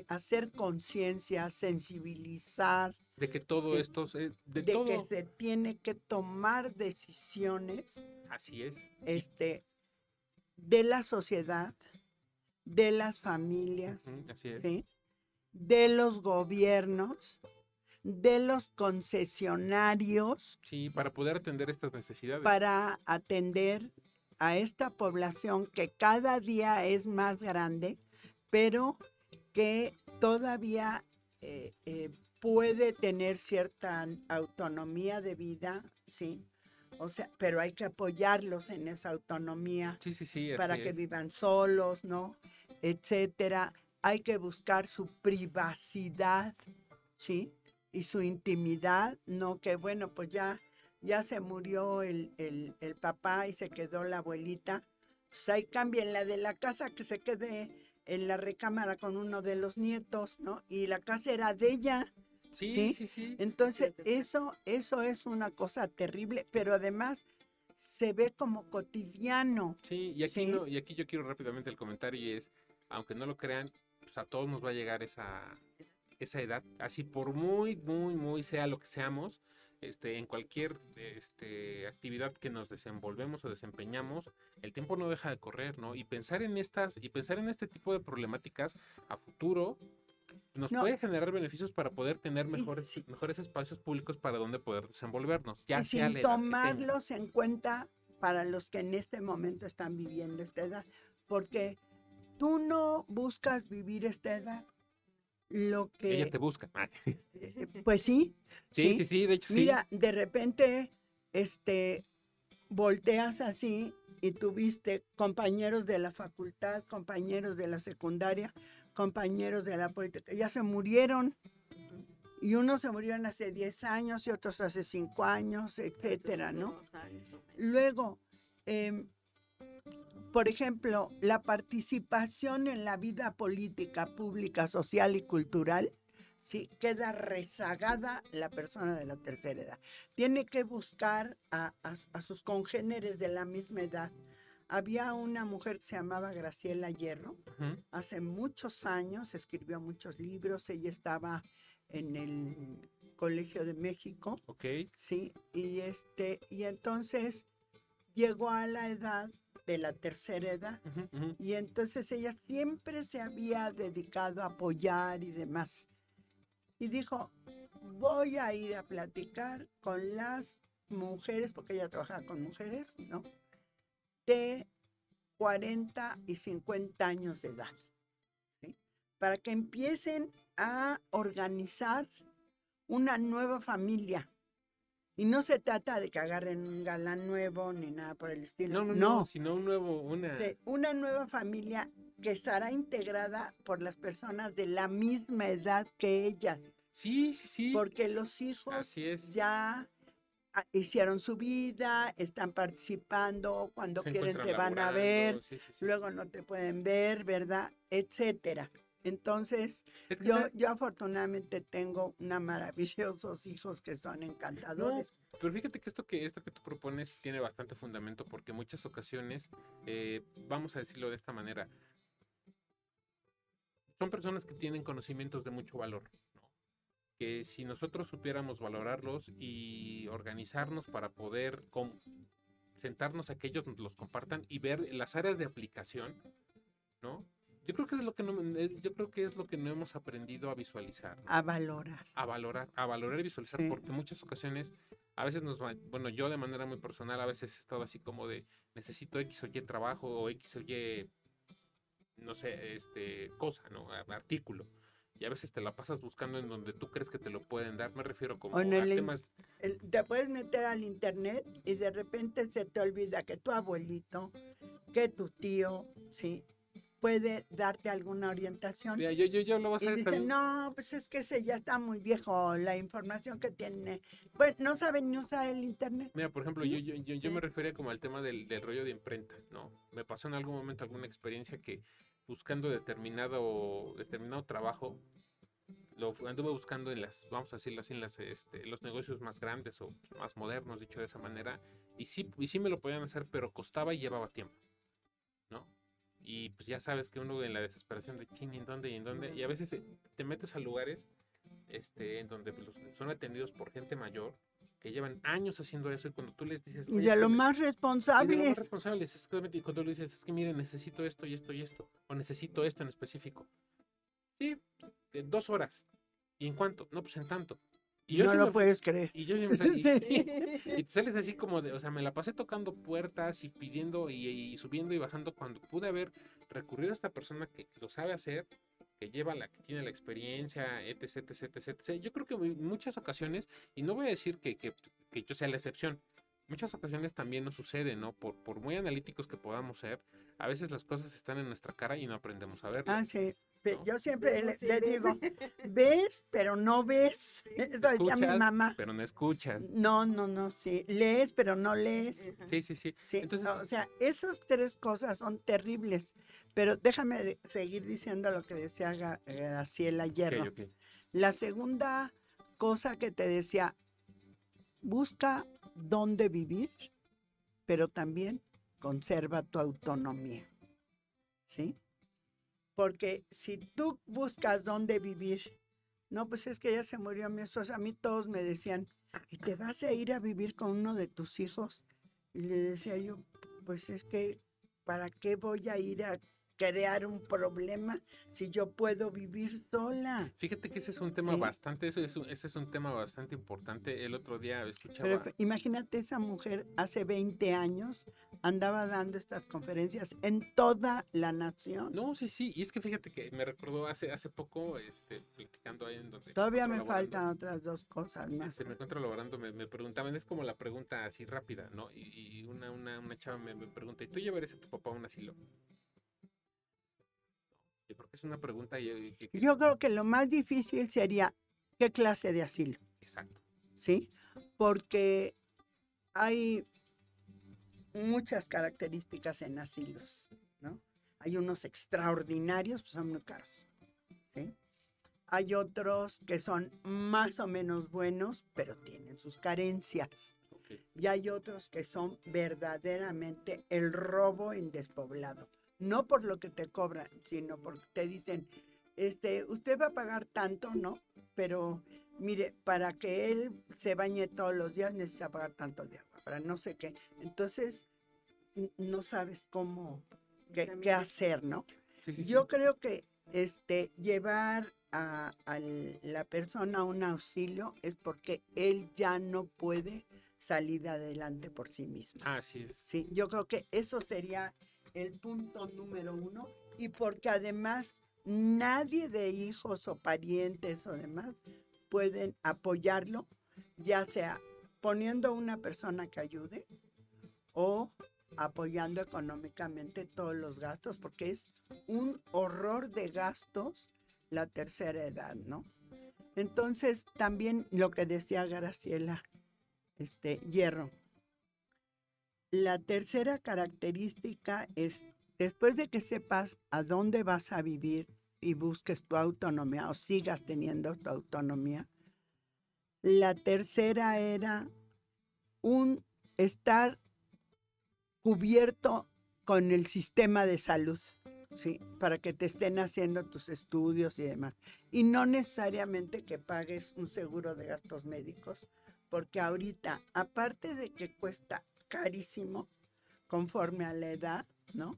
hacer conciencia, sensibilizar, De que todo Sí. esto, se- de, de todo, que se tiene que tomar decisiones así es. este, de la sociedad, de las familias, Ujú, así es. ¿sí? de los gobiernos, de los concesionarios Sí, para poder atender estas necesidades. para atender a esta población que cada día es más grande, pero que todavía eh, eh, puede tener cierta autonomía de vida, ¿sí? O sea, pero hay que apoyarlos en esa autonomía Sí, sí, sí. para que es. vivan solos, ¿no? Etcétera. Hay que buscar su privacidad, ¿sí? Y su intimidad, no que bueno, pues ya, ya se murió el, el- el papá y se quedó la abuelita. Pues ahí cambien la de la casa que se quede en la recámara con uno de los nietos, ¿no? Y la casa era de ella. Sí, ¿sí? sí, sí. Entonces, eso, eso es una cosa terrible, pero además se ve como cotidiano. Sí, y aquí, Sí. no, y aquí yo quiero rápidamente el comentario y es, aunque no lo crean, pues a todos nos va a llegar esa, esa edad, así por muy, muy, muy sea lo que seamos, este, en cualquier este, actividad que nos desenvolvemos o desempeñamos, el tiempo no deja de correr, ¿no? Y pensar en estas, y pensar en este tipo de problemáticas a futuro, nos No. puede generar beneficios para poder tener mejores, sí. mejores espacios públicos para donde poder desenvolvernos, ya y sea sin tomarlos en cuenta para los que en este momento están viviendo esta edad, porque tú no buscas vivir esta edad, lo que, Ella te busca. Eh, pues sí, Sí, sí, sí, de hecho sí. Mira, de repente, este, volteas así y tuviste compañeros de la facultad, compañeros de la secundaria, compañeros de la política, ya se murieron. Y unos se murieron hace 10 años y otros hace 5 años, etcétera, ¿no? Luego, em, por ejemplo, la participación en la vida política, pública, social y cultural, sí, queda rezagada la persona de la tercera edad. Tiene que buscar a, a- a sus congéneres de la misma edad. Había una mujer que se llamaba Graciela Hierro, hace muchos años, escribió muchos libros, ella estaba en el Colegio de México Ok. Sí, y este, y entonces llegó a la edad de la tercera edad, y entonces ella siempre se había dedicado a apoyar y demás. Y dijo, voy a ir a platicar con las mujeres, porque ella trabajaba con mujeres, ¿no? De 40 y 50 años de edad, ¿sí? Para que empiecen a organizar una nueva familia. Y no se trata de que agarren un galán nuevo ni nada por el estilo. No, no, no, sino un nuevo, una... de una nueva familia que estará integrada por las personas de la misma edad que ellas, Sí, sí, sí. porque los hijos Así es. ya ah, hicieron su vida, están participando, cuando Se quieren te van a ver, sí, sí, sí. luego no te pueden ver, ¿verdad? Etcétera. Entonces, Es que yo, ¿sabes? yo afortunadamente tengo una maravillosos hijos que son encantadores. Pero fíjate que esto que esto que tú propones tiene bastante fundamento porque en muchas ocasiones, eh, vamos a decirlo de esta manera, son personas que tienen conocimientos de mucho valor, ¿no? Que si nosotros supiéramos valorarlos y organizarnos para poder sentarnos a que ellos nos los compartan y ver las áreas de aplicación, ¿no? Yo creo que es lo que no, eh, yo creo que es lo que no hemos aprendido a visualizar. ¿no? A valorar. a valorar, a valorar y visualizar, Sí. porque en muchas ocasiones, a veces nos va, bueno, yo de manera muy personal, a veces he estado así como de necesito X o Y trabajo o X o Y, no sé, este, cosa, ¿no? Artículo. Y a veces te la pasas buscando en donde tú crees que te lo pueden dar, me refiero como a el temas, El- te puedes meter al internet y de repente se te olvida que tu abuelito, que tu tío, sí, puede darte alguna orientación. Mira, yo, yo, yo lo voy a Y hacer también- no, pues es que ese ya está muy viejo, la información que tiene. Pues no saben ni usar el internet. Mira, por ejemplo, yo, yo, yo, yo Sí. me refería como al tema del, del rollo de imprenta, ¿no? Me pasó en algún momento alguna experiencia que buscando determinado, determinado trabajo, lo anduve buscando en las, vamos a decirlo así, en las, este, los negocios más grandes o más modernos, dicho de esa manera, y sí, y sí me lo podían hacer, pero costaba y llevaba tiempo, ¿no? Y pues ya sabes que uno en la desesperación de quién y en dónde y en dónde, y a veces eh, te metes a lugares este, en donde pues, son atendidos por gente mayor que llevan años haciendo eso y cuando tú les dices... Y "Oye, de lo pues, más de lo más exactamente, y cuando le dices, es que mire, necesito esto y esto y esto, o necesito esto en específico. Sí, en dos horas. ¿Y en cuánto? No, pues en tanto. Y no lo puedes creer. Y yo sí me sal- y- Sí. y te sales así como de, o sea, me la pasé tocando puertas y pidiendo y, y subiendo y bajando cuando pude haber recurrido a esta persona que lo sabe hacer, que lleva la, que tiene la experiencia, etc, etc, etc, etc. Yo creo que en muchas ocasiones, y no voy a decir que, que, que yo sea la excepción, muchas ocasiones también nos sucede, ¿no? Por, por muy analíticos que podamos ser, a veces las cosas están en nuestra cara y no aprendemos a verlas. Ah, sí. No. Yo siempre le, digo, ves, pero no ves. Eso decía mi mamá. Pero no escuchas. No, no, no, sí. Lees, pero no lees. Ajá. Sí, sí, sí. Sí, Entonces- o sea, esas tres cosas son terribles. Pero déjame seguir diciendo lo que decía Graciela Hierro. ok. La segunda cosa que te decía, busca dónde vivir, pero también conserva tu autonomía. ¿Sí? Porque si tú buscas dónde vivir, no, pues es que ya se murió mi esposa. A mí todos me decían, ¿y te vas a ir a vivir con uno de tus hijos? Y le decía yo, pues es que, ¿para qué voy a ir a crear un problema si yo puedo vivir sola? Fíjate que ese es un tema Sí. bastante, ese es un, ese es un tema bastante importante. El otro día escuchaba. Pero imagínate esa mujer hace 20 años andaba dando estas conferencias en toda la nación. No, sí, sí, y es que fíjate que me recordó hace, hace poco, este, platicando ahí en donde... Todavía me faltan otras dos cosas más. Se me encuentro laborando, me, me preguntaban, es como la pregunta así rápida, ¿no? Y, y una, una, una chava me, me pregunta, ¿y tú llevarías a tu papá a un asilo? Yo creo que es una pregunta y- que- que- Yo creo que lo más difícil sería qué clase de asilo, Exacto. ¿sí? Porque hay muchas características en asilos, ¿no? Hay unos extraordinarios, pues son muy caros, ¿sí? Hay otros que son más o menos buenos, pero tienen sus carencias. Y hay otros que son verdaderamente el robo en despoblado. No por lo que te cobran, sino porque te dicen, este, usted va a pagar tanto, ¿no? Pero mire, para que él se bañe todos los días necesita pagar tanto de agua, para no sé qué. Entonces, no sabes cómo, qué, hacer, ¿no? Sí, sí, sí. Yo creo que este, llevar a, a la persona a un auxilio es porque él ya no puede salir adelante por sí mismo. Así es. Sí, yo creo que eso sería el punto número uno y porque además nadie de hijos o parientes o demás pueden apoyarlo, ya sea poniendo una persona que ayude o apoyando económicamente todos los gastos, porque es un horror de gastos la tercera edad, ¿no? Entonces, también lo que decía Graciela, este, hierro. La tercera característica es, después de que sepas a dónde vas a vivir y busques tu autonomía o sigas teniendo tu autonomía, la tercera era un estar cubierto con el sistema de salud, ¿sí? Para que te estén haciendo tus estudios y demás. Y no necesariamente que pagues un seguro de gastos médicos, porque ahorita, aparte de que cuesta carísimo, conforme a la edad, ¿no?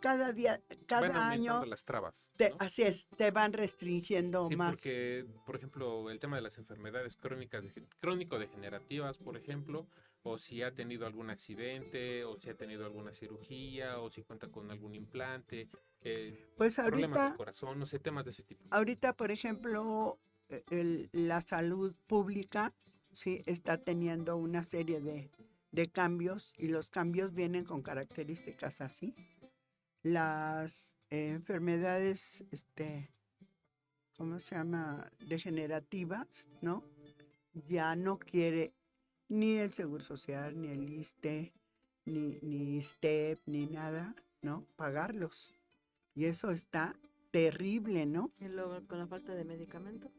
Cada día, cada Van año, las trabas. te- ¿no? así es, te van restringiendo Sí, más. porque, por ejemplo, el tema de las enfermedades crónicas, dege- crónico-degenerativas, por ejemplo, o si ha tenido algún accidente, o si ha tenido alguna cirugía, o si cuenta con algún implante, eh, Pues problemas de corazón, no sé, temas de ese tipo. ahorita, por ejemplo, eh, el- la salud pública sí está teniendo una serie de, de cambios y los cambios vienen con características así. Las eh, enfermedades, este, ¿cómo se llama? Degenerativas, ¿no? Ya no quiere ni el Seguro Social, ni el ISTE, ni, ni STEP, ni nada, ¿no? Pagarlos. Y eso está terrible, ¿no? Y luego con la falta de medicamento.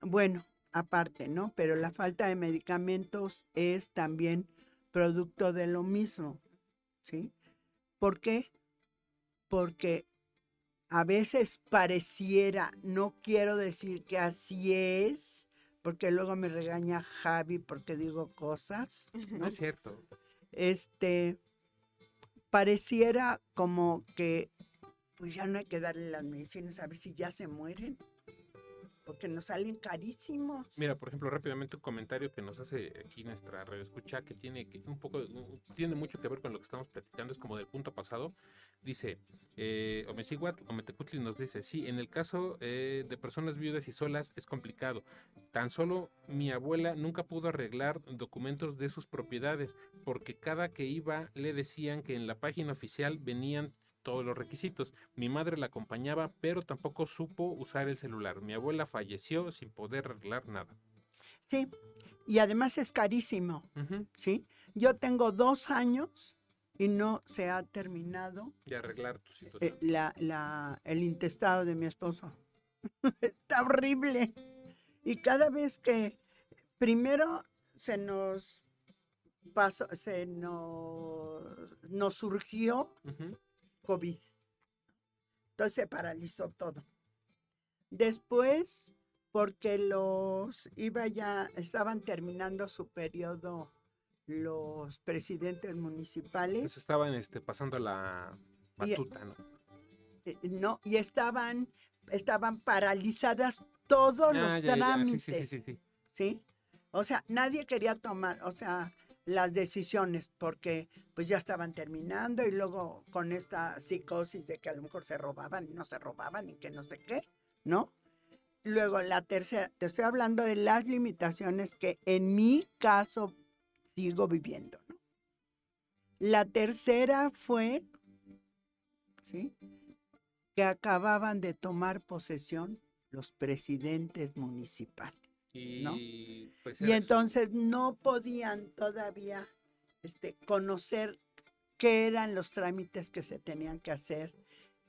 Bueno, aparte, ¿no? Pero la falta de medicamentos es también producto de lo mismo, ¿sí? ¿Por qué? Porque a veces pareciera, no quiero decir que así es, porque luego me regaña Javi porque digo cosas, No ¿no? es cierto. Este, pareciera como que pues ya no hay que darle las medicinas a ver si ya se mueren, porque nos salen carísimos. Mira, por ejemplo, rápidamente un comentario que nos hace aquí nuestra radio escucha que tiene que- un poco, tiene mucho que ver con lo que estamos platicando, es como del punto pasado. Dice, eh, Omesiguat, Ometecutli nos dice, sí, en el caso eh, de personas viudas y solas es complicado. Tan solo mi abuela nunca pudo arreglar documentos de sus propiedades, porque cada que iba le decían que en la página oficial venían todos los requisitos. Mi madre la acompañaba, pero tampoco supo usar el celular. Mi abuela falleció sin poder arreglar nada. Sí, y además es carísimo, ¿sí? Yo tengo dos años y no se ha terminado De arreglar tu eh, situación. la, la- el intestado de mi esposo. Está horrible. Y cada vez que primero se nos pasó, se nos, nos surgió COVID. Entonces se paralizó todo. Después, porque los iba ya, estaban terminando su periodo los presidentes Entonces municipales estaban este, pasando la Y- batuta, ¿no? eh, no, y estaban, estaban paralizadas todos los Ah, ya, sí, trámites. sí, sí, sí, sí. ¿sí? O sea, nadie quería tomar, o sea, las decisiones porque pues ya estaban terminando y luego con esta psicosis de que a lo mejor se robaban y no se robaban y que no sé qué, ¿no? Luego la tercera, te estoy hablando de las limitaciones que en mi caso sigo viviendo, ¿no? La tercera fue, ¿sí? Que acababan de tomar posesión los presidentes municipales. Y ¿no? pues Y entonces no podían todavía este, conocer qué eran los trámites que se tenían que hacer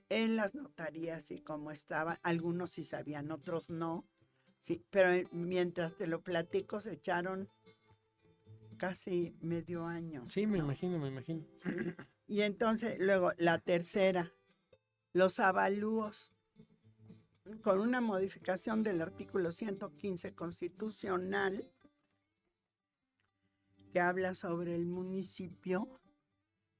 en las notarías y cómo estaban. Algunos sí sabían, otros no. Sí, pero eh, mientras te lo platico, se echaron casi medio año. Sí, me ¿no? imagino, me imagino. Y entonces, luego, la tercera, los avalúos, con una modificación del artículo 115 constitucional, que habla sobre el municipio,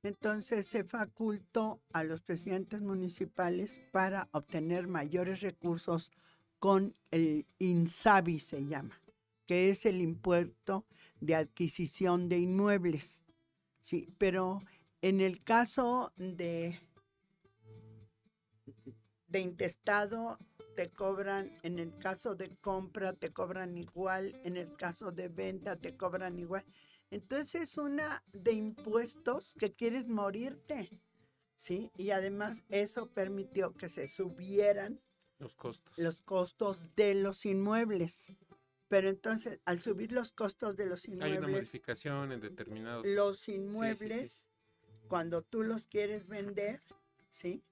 entonces se facultó a los presidentes municipales para obtener mayores recursos con el INSABI, se llama, que es el impuesto de adquisición de inmuebles. Sí, pero en el caso de, de intestado te cobran, en el caso de compra te cobran igual, en el caso de venta te cobran igual. Entonces es una de impuestos que quieres morirte, ¿sí? Y además eso permitió que se subieran Los costos. los costos de los inmuebles. Pero entonces, al subir los costos de los Hay una inmuebles, modificación en determinados. los inmuebles, cuando tú los quieres vender, ¿sí?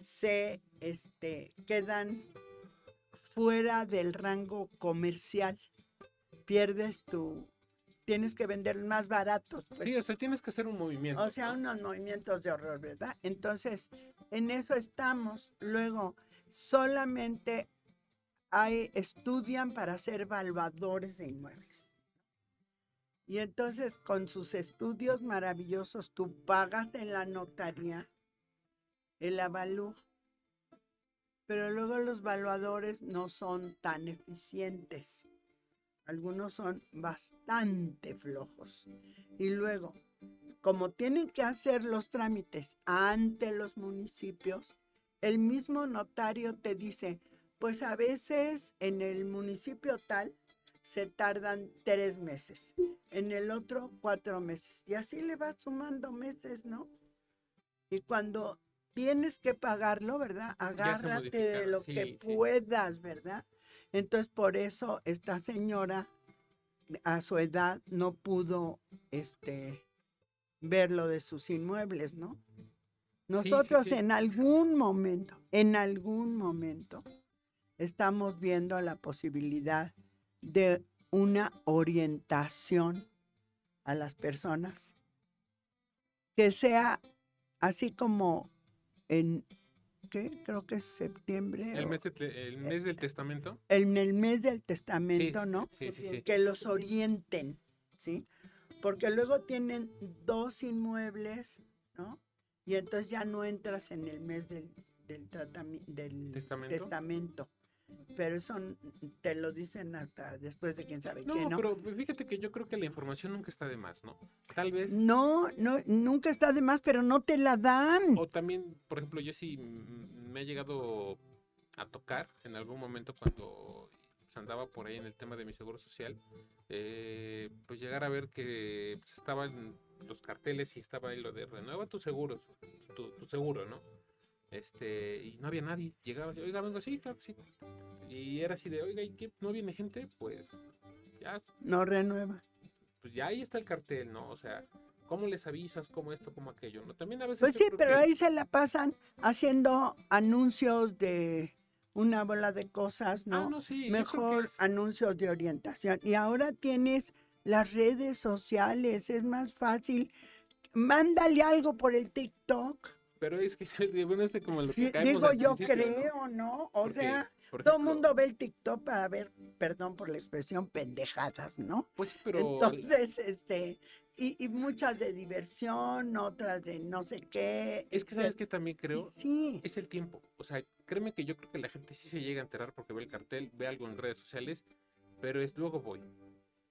Se este, quedan fuera del rango comercial. Pierdes tu... Tienes que vender más baratos. pues. Sí, o sea, tienes que hacer un movimiento. O sea, ¿no? unos movimientos de horror, ¿verdad? Entonces, en eso estamos. Luego, solamente hay, estudian para ser evaluadores de inmuebles. Y entonces, con sus estudios maravillosos, tú pagas en la notaría el avalúo. Pero luego los evaluadores no son tan eficientes. Algunos son bastante flojos. Y luego, como tienen que hacer los trámites ante los municipios, el mismo notario te dice, pues a veces en el municipio tal se tardan tres meses, en el otro cuatro meses, y así le vas sumando meses, ¿no? Y cuando tienes que pagarlo, ¿verdad? Agárrate de lo sí, que sí. puedas, ¿verdad? Entonces, por eso esta señora a su edad no pudo este ver lo de sus inmuebles, ¿no? Nosotros sí. en algún momento, en algún momento, estamos viendo la posibilidad de una orientación a las personas que sea así como en, ¿qué? Creo que es septiembre. El o- mes, de el mes del testamento. en el mes del testamento, ¿no? Sí, sí. Que los orienten, ¿sí? Porque luego tienen dos inmuebles, ¿no? Y entonces ya no entras en el mes del, del, tratami- del ¿Testamento? testamento. Pero eso te lo dicen hasta después de quién sabe No, qué, ¿no? pero fíjate que yo creo que la información nunca está de más, ¿no? Tal vez. No, no, nunca está de más, pero no te la dan. O también, por ejemplo, yo sí me ha llegado a tocar en algún momento cuando pues, andaba por ahí en el tema de mi seguro social, eh, pues llegar a ver que pues, estaban los carteles y estaba ahí lo de renueva tu seguro, tu, tu seguro, ¿no? Este, y no había nadie. Llegaba, oiga, vengo así, claro que sí. Y era así de, oiga, ¿y qué? ¿No viene gente? Pues ya, No renueva. pues ya ahí está el cartel, ¿no? O sea, ¿cómo les avisas? ¿Cómo esto? ¿Cómo aquello? ¿no? También a veces. Pues sí, pero que- ahí se la pasan haciendo anuncios de una bola de cosas, Ah, ¿no? no, sí, Mejor es- anuncios de orientación. Y ahora tienes las redes sociales, es más fácil. Mándale algo por el TikTok. Pero es que, bueno, este como lo que Digo yo creo, ¿no? O sea, Todo el mundo ve el TikTok para ver, perdón por la expresión, pendejadas, ¿no? Pues sí, pero Entonces, este, y, y muchas de diversión, otras de no sé qué. es que sabes que también creo, Sí, es el tiempo. O sea, créeme que yo creo que la gente sí se llega a enterar porque ve el cartel, ve algo en redes sociales, pero es luego voy.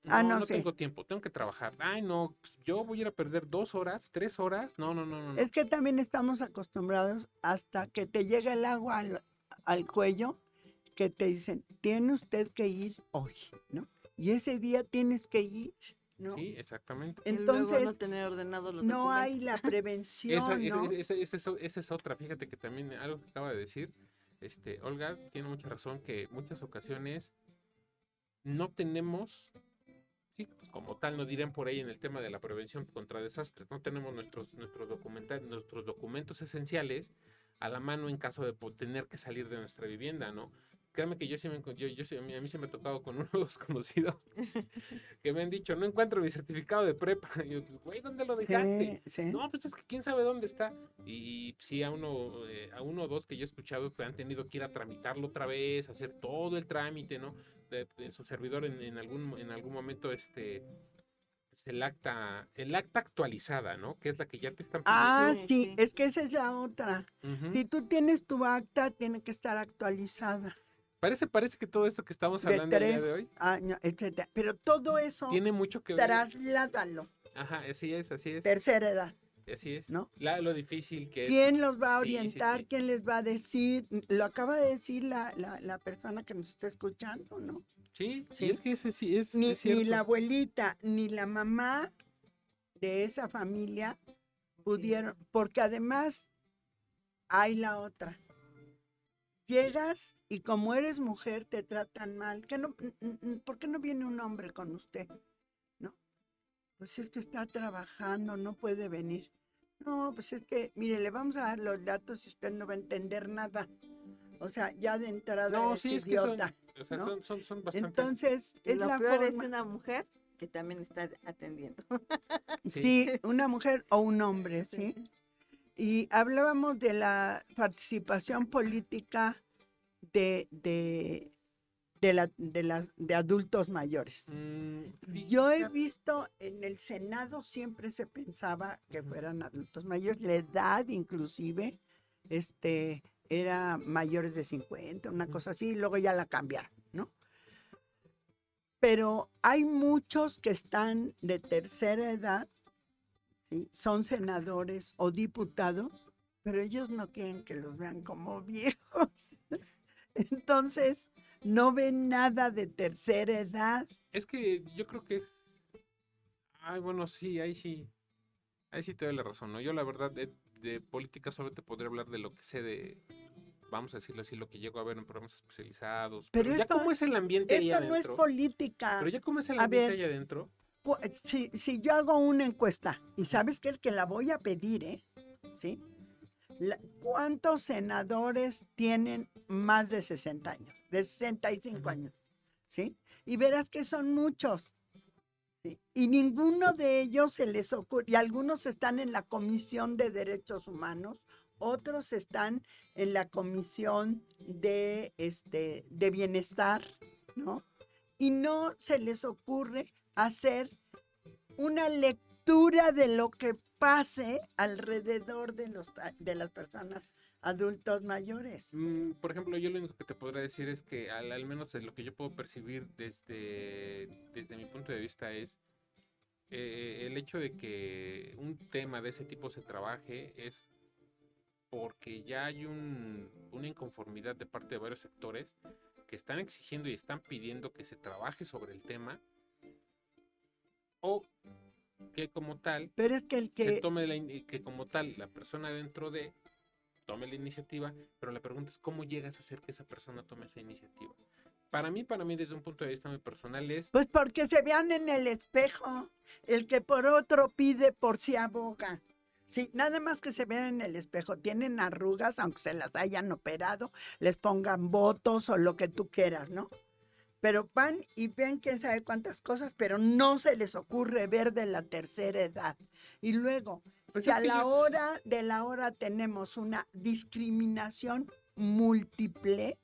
No, Ah, no no sé. tengo tiempo, tengo que trabajar. Ay, no, pues, yo voy a ir a perder dos horas, tres horas. No, no, no, no. no. es que también estamos acostumbrados hasta que te llega el agua al, al cuello, que te dicen, tiene usted que ir hoy, ¿no? Y ese día tienes que ir, ¿no? Sí, exactamente. Y luego Entonces, no tener ordenados los no hay la prevención, esa- ¿no? esa es otra. Fíjate que también algo que acaba de decir, este, Olga tiene mucha razón que muchas ocasiones no tenemos, sí, como tal, nos dirán por ahí en el tema de la prevención contra desastres, no tenemos nuestros, nuestros, nuestros documentos esenciales a la mano en caso de tener que salir de nuestra vivienda, ¿no? Créeme que yo sí me, yo, yo a, mí, se me ha tocado con uno de los conocidos que me han dicho, no encuentro mi certificado de prepa. Y yo, pues, güey, ¿dónde lo dejaste? Sí, sí. No, pues es que quién sabe dónde está. Y sí, a uno, eh, a uno o dos que yo he escuchado que han tenido que ir a tramitarlo otra vez, hacer todo el trámite, ¿no? De, de su servidor en, en algún, en algún momento, este, pues, el acta, el acta actualizada, ¿no? Que es la que ya te están Ah, Sí, es que esa es la otra. Si tú tienes tu acta, tiene que estar actualizada, Parece, parece que todo esto que estamos De hablando el día de hoy año, etcétera. Pero todo eso, tiene mucho que ver. trasládalo, Ajá, así es, así es. tercera edad. Así es. ¿no? La- lo difícil que es. ¿Quién los va a Sí, sí, orientar? sí. ¿Quién les va a decir? Lo acaba de decir la, la, la persona que nos está escuchando, ¿no? Sí, Sí. es que ese sí es, Ni, es ni la abuelita ni la mamá de esa familia pudieron, porque además hay la otra. Llegas y como eres mujer te tratan mal. ¿Qué no, ¿Por qué no viene un hombre con usted? ¿No? Pues es que está trabajando, no puede venir. No, pues es que, mire, le vamos a dar los datos y usted no va a entender nada. O sea, ya de entrada No, eres sí, es que son, idiota. o sea, ¿no? son, son, son bastantes. Entonces, es lo la peor es una mujer que también está atendiendo. Sí. Sí, una mujer o un hombre, ¿sí? Y hablábamos de la participación política de, de, de, la, de, de adultos mayores. Mm, Yo he visto en el Senado siempre se pensaba que fueran adultos mayores, la edad inclusive este, era mayores de 50, una cosa así, y luego ya la cambiaron, ¿no? Pero hay muchos que están de tercera edad, ¿sí? son senadores o diputados, pero ellos no quieren que los vean como viejos. Entonces, no ven nada de tercera edad. Es que yo creo que es. Ay, bueno, sí, ahí sí. Ahí sí te doy la razón, ¿no? Yo, la verdad, de, de política solo te podría hablar de lo que sé de. Vamos a decirlo así, lo que llego a ver en programas especializados. Pero Pero, ya esto- cómo es el ambiente ahí Esto no es adentro. política. pero ya cómo es el ambiente ver. ahí adentro. Si, si yo hago una encuesta, y sabes que el que la voy a pedir, ¿eh? ¿Sí? ¿Cuántos senadores tienen más de 60 años? De 65 Ujú. años, ¿sí? Y verás que son muchos. ¿sí? Y ninguno de ellos se les ocurre, y algunos están en la Comisión de Derechos Humanos, otros están en la Comisión de, este, de Bienestar, ¿no? Y no se les ocurre hacer una lectura de lo que pase alrededor de, los, de las personas adultos mayores. Mm, por ejemplo, yo lo único que te podría decir es que al, menos lo que yo puedo percibir desde, desde mi punto de vista es eh, el hecho de que un tema de ese tipo se trabaje es porque ya hay un- una inconformidad de parte de varios sectores que están exigiendo y están pidiendo que se trabaje sobre el tema o que como tal Pero es que el se que... tome la que como tal la persona dentro de tome la iniciativa, pero la pregunta es cómo llegas a hacer que esa persona tome esa iniciativa. Para mí, para mí desde un punto de vista muy personal es Pues porque se vean en el espejo. El que por otro pide, por si aboga. Sí, nada más que se vean en el espejo. Tienen arrugas, aunque se las hayan operado, les pongan votos o lo que tú quieras, ¿no? Pero van y ven quién sabe cuántas cosas, pero no se les ocurre ver de la tercera edad. Y luego, Pues si a la yo- hora de la hora tenemos una discriminación múltiple,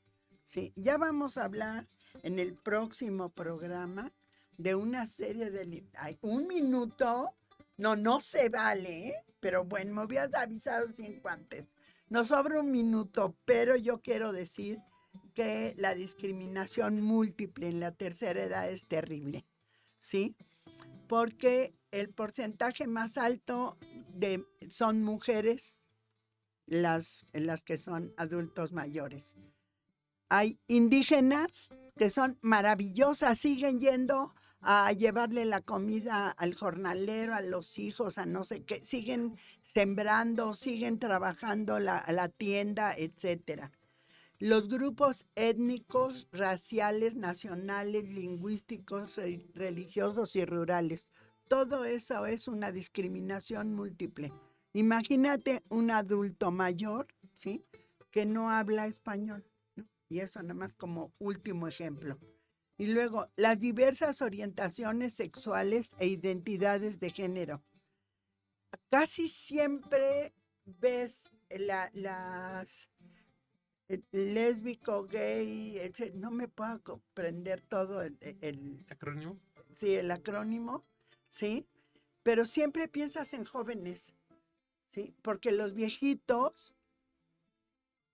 Sí, ya vamos a hablar en el próximo programa de una serie de... Ay, un minuto. No, no se vale, ¿eh? Pero bueno, me hubieras avisado sin guantes. Nos sobra un minuto, pero yo quiero decir que la discriminación múltiple en la tercera edad es terrible, ¿sí? Porque el porcentaje más alto de, son mujeres las, las que son adultos mayores. Hay indígenas que son maravillosas, siguen yendo a llevarle la comida al jornalero, a los hijos, a no sé qué, siguen sembrando, siguen trabajando la, la tienda, etcétera. Los grupos étnicos, raciales, nacionales, lingüísticos, re- religiosos y rurales. Todo eso es una discriminación múltiple. Imagínate un adulto mayor, ¿sí? Que no habla español. Y eso nada más como último ejemplo. Y luego, las diversas orientaciones sexuales e identidades de género. Casi siempre ves la- las lésbico, gay, etc. No me puedo comprender todo el, el- ¿Acrónimo? sí, el acrónimo, ¿sí? Pero siempre piensas en jóvenes, ¿sí? Porque los viejitos,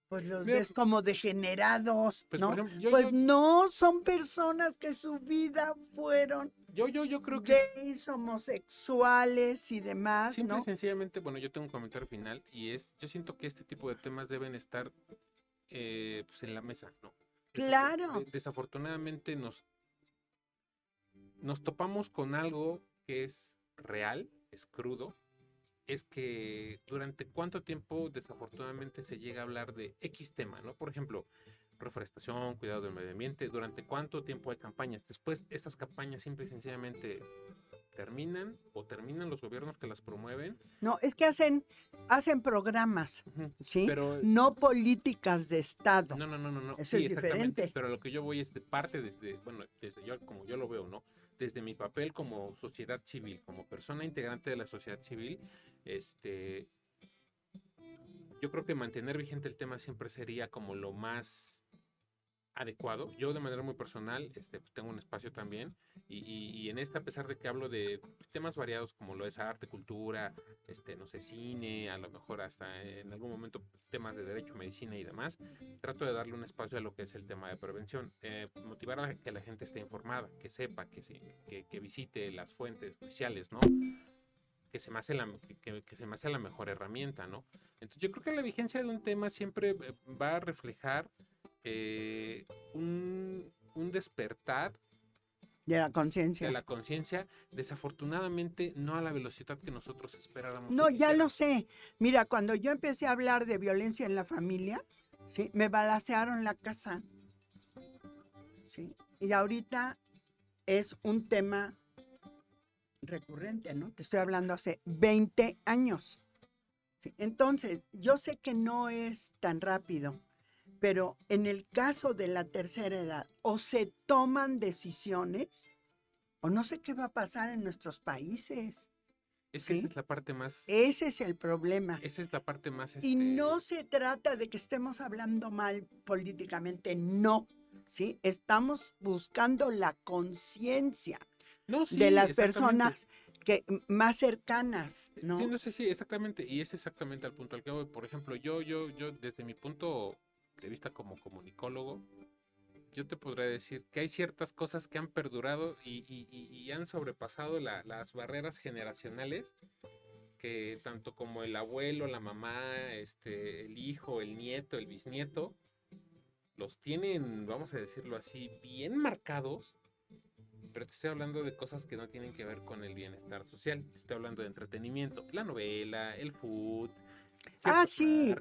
pues los Mira, ves como degenerados, Pues, ¿no? por ejemplo, yo, pues yo, no, son personas que su vida fueron yo, yo, yo creo que gays, homosexuales y demás, Simple ¿no? y sencillamente, bueno, yo tengo un comentario final y es, yo siento que este tipo de temas deben estar eh, pues, en la mesa, ¿no? Claro. de- desafortunadamente nos, nos topamos con algo que es real, es crudo, es que durante cuánto tiempo desafortunadamente se llega a hablar de X tema, ¿no? Por ejemplo, reforestación, cuidado del medio ambiente, durante cuánto tiempo hay campañas. Después estas campañas simple y sencillamente terminan o terminan los gobiernos que las promueven. No, es que hacen, hacen programas. ¿sí? Pero no políticas de Estado. No, no, no, no, no. Eso es exactamente, diferente. Pero lo que yo voy es de parte desde, bueno, desde yo, como yo lo veo, ¿no? Desde mi papel como sociedad civil, como persona integrante de la sociedad civil, este, yo creo que mantener vigente el tema siempre sería como lo más adecuado. Yo de manera muy personal, este, tengo un espacio también y, en esta, a pesar de que hablo de temas variados como lo es arte, cultura, este, no sé, cine, a lo mejor hasta en algún momento temas de derecho, medicina y demás, trato de darle un espacio a lo que es el tema de prevención, eh, motivar a que la gente esté informada, que sepa, que, se- que, que visite las fuentes oficiales, ¿no? Que se, me hace la, que, se me la mejor herramienta, ¿no? Entonces yo creo que la vigencia de un tema siempre eh, va a reflejar eh, un, un despertar De la conciencia. de la conciencia, desafortunadamente no a la velocidad que nosotros esperáramos. No, ya lo sé. Mira, cuando yo empecé a hablar de violencia en la familia, ¿sí? Me balacearon la casa. ¿Sí? Y ahorita es un tema recurrente, ¿no? Te estoy hablando hace 20 años. ¿sí? Entonces, yo sé que no es tan rápido, pero en el caso de la tercera edad, o se toman decisiones, o no sé qué va a pasar en nuestros países. Es que ¿sí? esa es la parte más. Ese es el problema. Esa es la parte más. Y este, no se trata de que estemos hablando mal políticamente, no. ¿sí? Estamos buscando la conciencia no, sí, de las personas que, más cercanas, ¿no? Sí, no sé, sí, exactamente. Y es exactamente al punto al que voy. Por ejemplo, yo, yo, yo, desde mi punto de vista como comunicólogo, yo te podría decir que hay ciertas cosas que han perdurado y, han sobrepasado la- las barreras generacionales que tanto como el abuelo, la mamá, este, el hijo, el nieto, el bisnieto, los tienen, vamos a decirlo así, bien marcados, pero te estoy hablando de cosas que no tienen que ver con el bienestar social. Te estoy hablando de entretenimiento, la novela, el food. Ah, sí,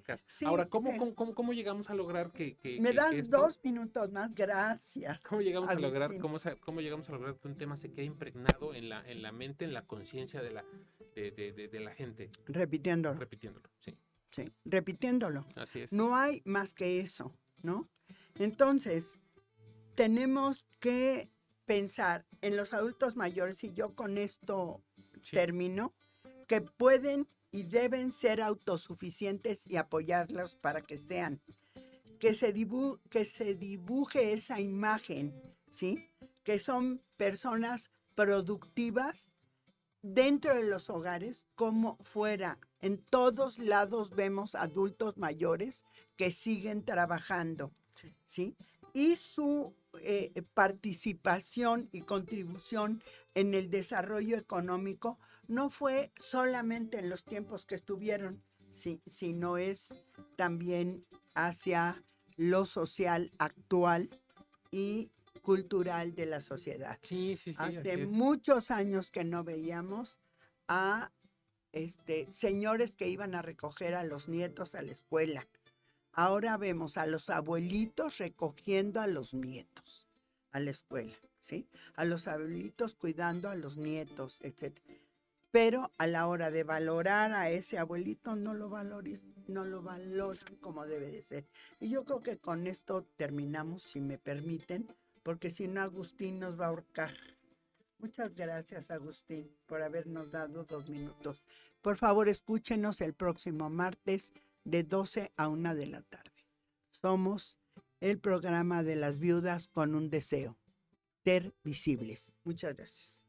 Ahora, ¿cómo, sí. cómo, cómo- cómo llegamos a lograr que... que- Me que- das esto- dos minutos más, gracias. ¿Cómo llegamos a lograr, cómo, cómo llegamos a lograr que un tema se quede impregnado en la, en la mente, en la conciencia de la, de, de- de- de la gente? Repitiéndolo, Repitiéndolo, sí, sí, repitiéndolo. así es. No hay más que eso, ¿no? Entonces, tenemos que pensar en los adultos mayores, y yo con esto Sí. termino, que pueden y deben ser autosuficientes y apoyarlos para que sean. que se, dibu- que se dibuje esa imagen, ¿sí? Que son personas productivas dentro de los hogares como fuera. En todos lados vemos adultos mayores que siguen trabajando, Sí. ¿sí? Y su eh, participación y contribución en el desarrollo económico no fue solamente en los tiempos que estuvieron, sino es también hacia lo social actual y cultural de la sociedad. Sí, sí, sí. Hace muchos años que no veíamos a este, señores que iban a recoger a los nietos a la escuela. Ahora vemos a los abuelitos recogiendo a los nietos a la escuela, ¿sí? A los abuelitos cuidando a los nietos, etc. Pero a la hora de valorar a ese abuelito no lo valoriz- no lo valoran como debe de ser. Y yo creo que con esto terminamos, si me permiten, porque si no Agustín nos va a ahorcar. Muchas gracias, Agustín, por habernos dado dos minutos. Por favor, escúchenos el próximo martes de 12 a 1 de la tarde. Somos el programa de las viudas con un deseo, ser visibles. Muchas gracias.